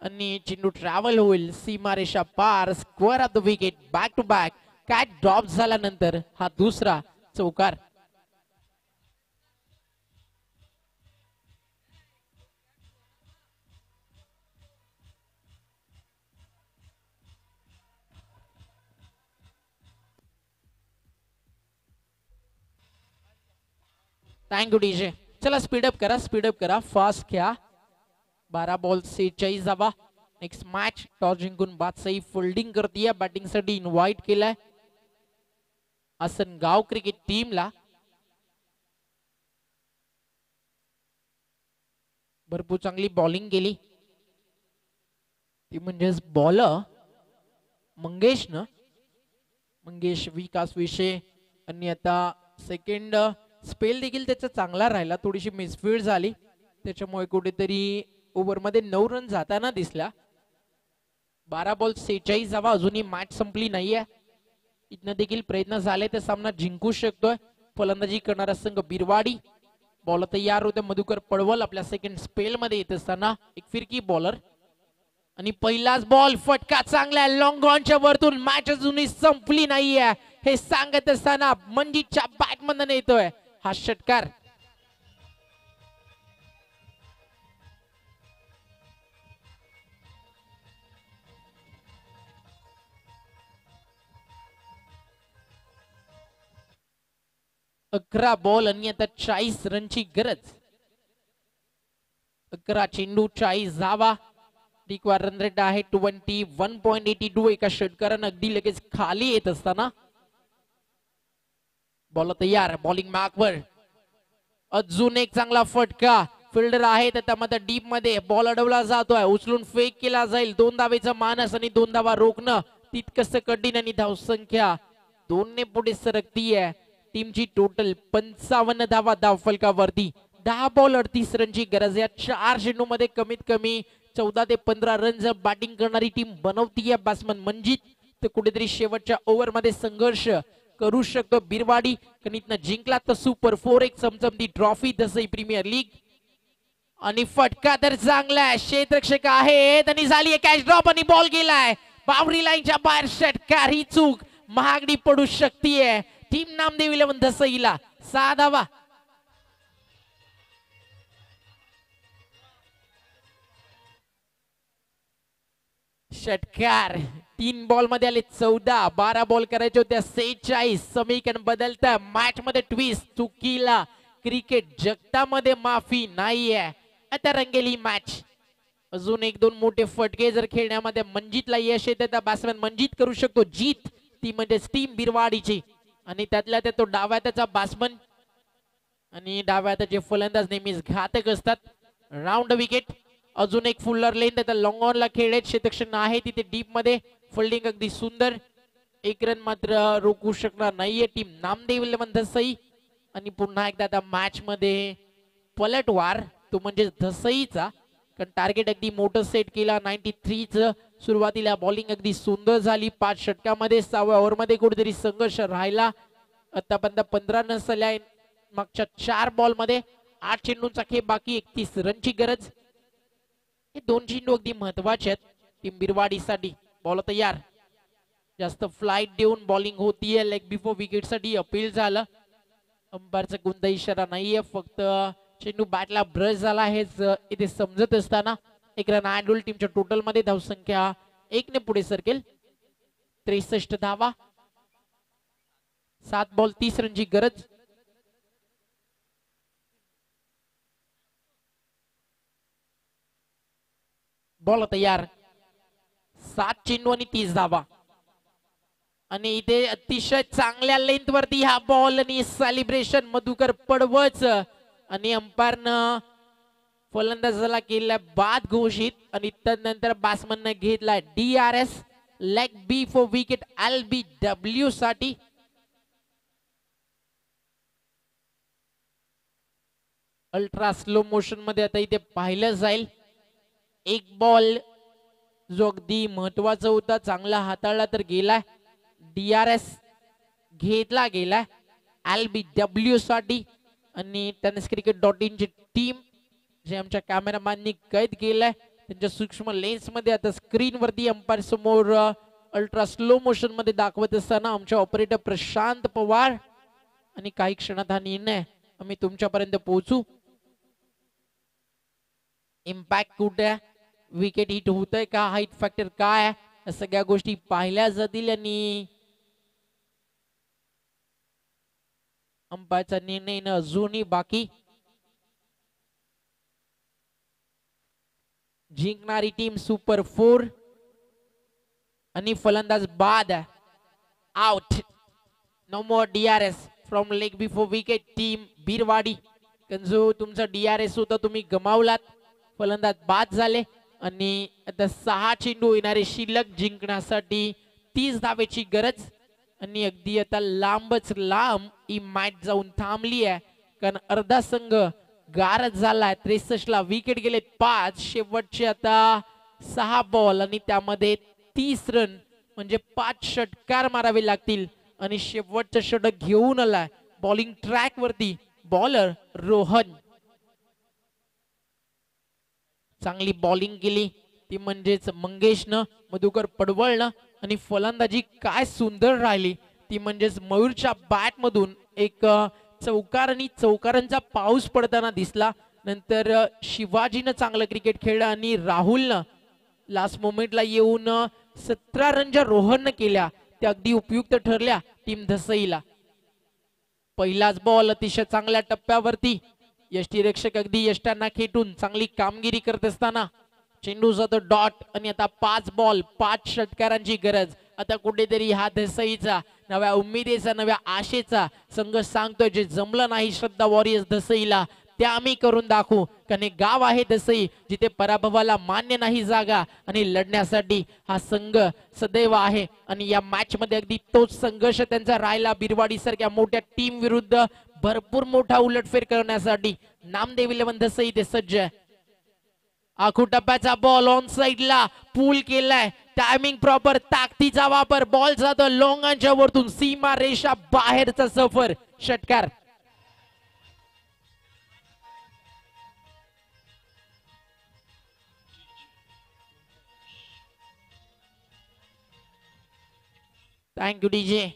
आणि चेंडू ट्रॅव्हल होईल. सीमारेषा पार. Square of the wicket back to back काय ड्रॉप झाल्यानंतर हा दुसरा चौकार थँक्यू डीजे चला स्पीडअप करा स्पीडअप करा. फास्ट घ्या. बारा बॉल सेहेचाळीस जावा. नेक्स्ट मॅच टॉस जिंकून बादशाही फोल्डिंग करते बॅटिंगसाठी इन्व्हाइट केलाय. आसनगाव क्रिकेट टीमला भरपूर चांगली बॉलिंग केली. ती म्हणजेच बॉलर मंगेश न मंगेश विकास विषय. आणि आता सेकंड स्पेल देखील त्याचा चांगला राहिला. थोडीशी मिसफील्ड झाली. त्याच्यामुळे कुठेतरी ओव्हरमध्ये नऊ रन जाताना दिसला. बारा बॉल सेहेचाळीस जावा. अजूनही मॅच संपली नाहीये. इथनं देखील प्रयत्न झाले. तर सामना जिंकू शकतोय. फलंदाजी करणारा संघ बिरवाडी. बॉलर तयार होते. मधुकर पडवल आपल्या सेकंड स्पेल मध्ये येत असताना. एक फिरकी बॉलर आणि पहिलाच बॉल फटका चांगला लॉंग ऑनच्या वरतून. मॅच अजूनही संपली नाहीये. हे सांगत असताना मंजीच्या बॅट मधन येतोय हा षटकार. अकरा बॉल आणि आता चाळीस रनची गरज. अकरा चेंडू चाळीस धावा. रन रेट आहे twenty one point eighty two एका षटकारानं अगदी लगेच खाली येत असताना. बॉल तयार बॉलिंग मार्कवर अजून एक चांगला फटका. फिल्डर आहे त्यामध्ये डीपमध्ये बॉल अडवला जातोय. उचलून फेक केला जाईल. दोन धावेचा मानस आणि दोन धावा रोखणं. तितकस कठीण आणि धावसंख्या दोनने पुढे सरकतीये. टीमची टोटल पंचावन्न धावा धाव फलकावरती दहा बॉल अडतीस रनची गरज या चार चेंडू मध्ये कमीत कमी चौदा ते पंधरा रन जर बॅटिंग करणारी टीम बनवतीये बॅट्समन मंजित. तर कुठेतरी शेवटच्या ओव्हरमध्ये संघर्ष. करू शकतो. बिरवाडी कणितनं जिंकला तर सुपर फोर एक चमचमती ट्रॉफी दसई प्रीमियर लीग आणि फटका तर चांगला आहे. क्षेत्ररक्षक आहेत आणि झाली कॅच ड्रॉप आणि बॉल गेलाय. बावरी लाईनच्या बाहेर षटकार ही चूक. महागडी पडू शकतीये. टीम नामदेव इलेव्हन दसईला. सहा धावा षटकार. तीन बॉलमध्ये आले चौदा बारा बॉल करायचे होत्या सेहेचाळीस. समीकरण बदलत. मॅच मध्ये ट्विस्ट चुकीला. क्रिकेट जगतामध्ये माफी नाहीये. आता रंगेली मॅच अजून एक दोन मोठे फटके जर खेळण्यामध्ये मंजितला यश येते तर बॅट्समॅन मंजित करू शकतो. जीत ती म्हणजे टीम बिरवाडीची. आणि त्यातल्या त्यात तो डाव्या त्याचा बॅट्समन आणि डाव्या त्याचे फलंदाज नेहमीच घातक असतात. राऊंड विकेट अजून एक फुल्लर लेन त्याचा लॉंग ऑनला खेळले क्षेत्रक्षण आहे तिथे डीपमध्ये. फिल्डिंग अगदी सुंदर. एक रन मात्र रोखू शकणार नाहीये टीम. नामदेव इलेव्हन धसई आणि पुन्हा एकदा आता मॅच मध्ये पलटवार. तो म्हणजे धसईचा. कारण टार्गेट अगदी मोठं सेट केला. नाईन्टी थ्रीच सुरुवातीला बॉलिंग अगदी सुंदर झाली. पाच षटकामध्ये सहाव्या ओव्हरमध्ये कुठेतरी संघर्ष राहिला. आतापर्यंत पंधरा रन झाल्या मागच्या चार बॉलमध्ये आठ चेंडूंचा खेप बाकी एकतीस रनची गरज. हे दोन चेंडू अगदी महत्त्वाचे आहेत. टीम बिरवाडीसाठी. बॉल यार जास्त फ्लाईट देऊन बॉलिंग होतीये. लेग बिफोर विकेटसाठी अपील झालं. अंपायरचा कोणता इशारा नाहीये. फक्त चेंडू बॅटला ब्रश झाला हेच इथे समजत असताना एक रन आयडोल टीमच्या टोटलमध्ये धावसंख्या एक ने पुढे सरकेल. त्रेसष्ट धावा. सात बॉल तीस रनची गरज. बॉल तयार. सात चेंडू आणि तीस धावा. आणि इथे अतिशय चांगल्या लेंथ वरती हा बॉल आणि सेलिब्रेशन मधुकर पडवच. आणि अंपायरनं फलंदाजाला केला बाद घोषित आणि त्यानंतर बॅट्समनने घेतला D R S leg before wicket L B W साठी. अल्ट्रा स्लो मोशनमध्ये आता इथे पाहिलं जाईल. एक बॉल जो अगदी महत्त्वाचा होता चांगला हाताळला तर गेलाय. डी आर एस घेतला गेलाय. एल बी डब्ल्यू साठी आणि टेनिस क्रिकेट डॉट इन ची टीम जे आमच्या कॅमेरामॅननी कैद केलाय. त्यांच्या सूक्ष्म लेन्समध्ये आता स्क्रीन वरती अंपायर समोर अल्ट्रा स्लो मोशनमध्ये दाखवत असताना आमच्या ऑपरेटर प्रशांत पवार आणि काही क्षणात हा निर्णय आम्ही तुमच्यापर्यंत पोहोचू. इम्पॅक्ट कुठे विकेट हिट होतंय का? हाईट फॅक्टर काय आहे? या सगळ्या गोष्टी पाहिल्या जातील आणि अंपायरचा निर्णय अजूनही बाकी. जिंकणारी टीम सुपर फोर आणि फलंदाज बाद out no more DRS from leg before wicket team Birwadi. जो तुमचा डीआरएस होता तुम्ही गमावलात. फलंदाज बाद झाले. आणि आता सहा चेंडू येणारे शिल्लक जिंकण्यासाठी तीस धावेची गरज आणि अगदी आता लांबच लांब ही मॅच जाऊन थांबली आहे. कारण अर्धा संघ गारच झालाय. त्रेसष्ट ला विकेट गेले पाच. शेवटचे आता सहा बॉल आणि त्यामध्ये तीस रन म्हणजे पाच षटकार मारावे लागतील. आणि शेवटचं षटक घेऊन आलाय. बॉलिंग ट्रॅक वरती बॉलर रोहन. चांगली बॉलिंग केली. ती म्हणजेच मंगेशनं मधुकर पडवळनं आणि फलंदाजी काय सुंदर राहिली. ती म्हणजेच मयूरच्या बॅट मधून एक चौकार आणि चौकारांचा पाऊस पडताना दिसला. नंतर शिवाजीनं चांगलं क्रिकेट खेळलं आणि राहुलनं लास्ट मोमेंटला येऊन सतरा रनच्या रोहननं केल्या. त्या अगदी उपयुक्त ठरल्या टीम धसईला. पहिलाच बॉल अतिशय चांगल्या टप्प्यावरती. यष्टीरक्षक अगदी यष्टांना खेटून चांगली कामगिरी करत असताना चेंडूचा जातो डॉट आणि आता पाच बॉल पाच षटकारांची गरज. आता कुठेतरी हा धसईचा नव्या उमेदीचा नव्या आशेचा संघ सांगतोय जे जमलं नाही श्रद्धा वॉरियर्स धसईला ते आम्ही करून दाखवू. कारण गाव आहे दसई जिथे पराभवाला मान्य नाही जागा आणि लढण्यासाठी हा संघ सदैव आहे. आणि या मॅच मध्ये अगदी तोच संघर्ष त्यांचा राहिला. बिरवाडी सारख्या मोठ्या टीम विरुद्ध भरपूर मोठा उलटफेर करण्यासाठी नामदेव इलेव्हन इथे ते सज्ज आहे. आखू टप्प्याचा बॉल ऑन साइडला पूल केलाय. टायमिंग प्रॉपर ताकदीचा वापर बॉल जातो लोंगांच्या वरतून सीमा रेषा बाहेरचा सफर. षटकार. थँक्यू डीजे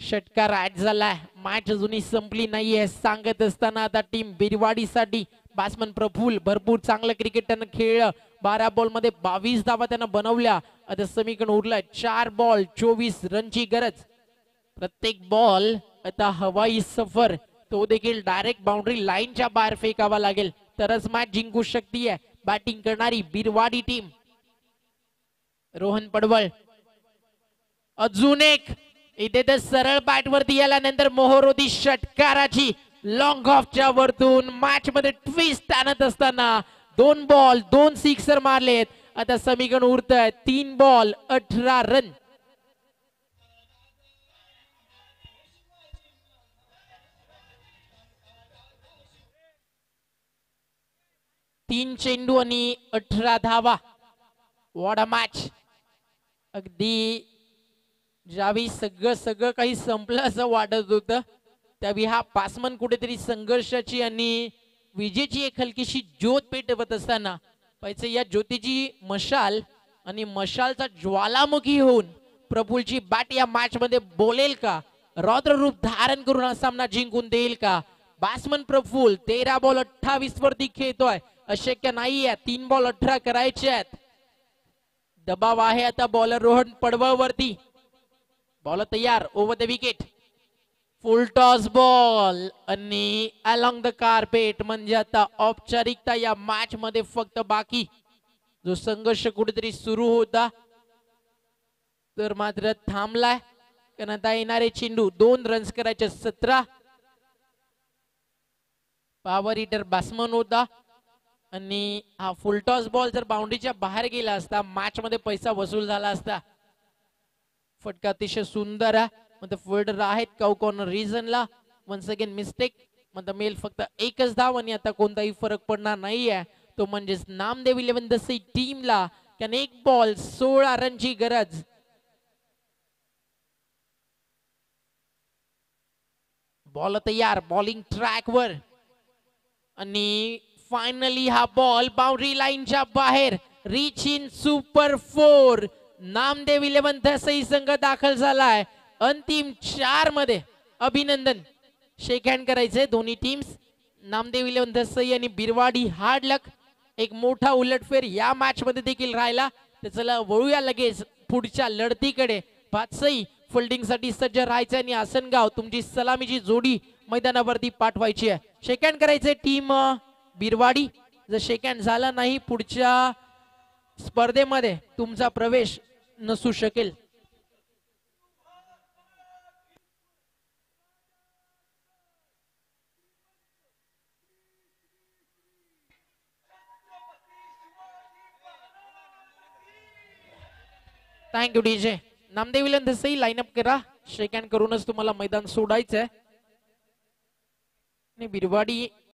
षटकार ऍड झालाय. मॅच अजूनही संपली नाहीये. सांगत असताना आता टीम बिरवाडीसाठी बॅट्समन प्रफुल भरपूर चांगलं क्रिकेट त्यानं खेळलं. बारा बॉलमध्ये बावीस धावा त्यानं बनवल्या. आता समीकरण उरलाय. चार बॉल चोवीस रनची गरज. प्रत्येक बॉल आता हवाई सफर. तो देखील डायरेक्ट बाउंड्री लाईनच्या बाहेर फेकावा लागेल. तरच मॅच जिंकू शकतीये. बॅटिंग करणारी बिरवाडी टीम रोहन पडवळ. अजून एक इथे तर सरळ बॅटवरती आल्यानंतर मोहरोदी षटकाराची लॉंग ऑफच्या वरतून मॅच मध्ये ट्विस्ट आणत असताना दोन बॉल दोन सिक्सर मारलेत. आता समीकरण उरत तीन बॉल अठरा रन तीन चेंडू आणि अठरा धावा. वॉड अ मॅच अगदी ज्यावेळी सगळं सगळं काही संपलं असं वाटत होतं त्यावेळी हा पासमन कुठेतरी संघर्षाची आणि विजेची एक हलकीशी ज्योत पेटवत असताना पाहिजे या ज्योतीची मशाल आणि मशालचा ज्वालामुखी होऊन प्रफुलची बॅट या मॅच मध्ये बोलेल का? रौद्र रूप धारण करून हा सामना जिंकून देईल का? बॅट्समन प्रफुल तेरा बॉल अठ्ठावीस वरती खेळतोय. अशक्य नाहीये तीन बॉल अठरा करायचे आहेत. दबाव आहे आता बॉलर रोहन पडवळ वरती बॉल तयार over the wicket full toss ball आणि अलॉंग द कार्पेट म्हणजे आता औपचारिकता या मॅच मध्ये फक्त बाकी. जो संघर्ष कुठेतरी सुरू होता तर मात्र थांबलाय. कारण आता येणारे चेंडू दोन रन्स करायचे सतरा. पॉवर हिटर बॅट्समन होता. आणि हा फुलटॉस बॉल जर बाउंड्रीच्या बाहेर गेला असता मॅच मध्ये पैसा वसूल झाला असता फटका अतिशय सुंदर आहे. मग फोल्डर आहेत काऊ कॉर्नर रिझनला वन्स अगेन मिस्टेक मग मेल फक्त एकच धाव आणि आता कोणताही फरक पडणार नाहीये. तो म्हणजेच नामदेव इलेव्हन दसई टीमला त्याने एक बॉल सोळा रनची गरज. बॉल तयार. बॉलिंग ट्रॅकवर आणि फायनली हा बॉल बाउंड्री लाईनच्या बाहेर. Reach in super four Namdev eleven Dasai संघ दाखल झालाय. अंतिम चारमध्ये अभिनंदन. शेक हँड करायचंय दोन्ही टीम्स नामदेव इलेव्हन दसई आणि बिरवाडी हार्ड लक एक मोठा उलटफेर या मॅच मध्ये देखील राहिला. तर चला वळूया लगेच पुढच्या लढतीकडे. पाचही फोल्डिंगसाठी सज्ज राहायचं आणि आसनगाव तुमची सलामीची जोडी मैदानावरती पाठवायची आहे. शेक हँड करायचे टीम बिरवाडी. जर शेक हँड झाला नाही पुढच्या स्पर्धेमध्ये तुमचा प्रवेश नसू शकेल. Thank you DJ Namdev line lineup करा. शेक हँड करूनच तुम्हाला मैदान सोडायचं आहे आणि बिरवाडी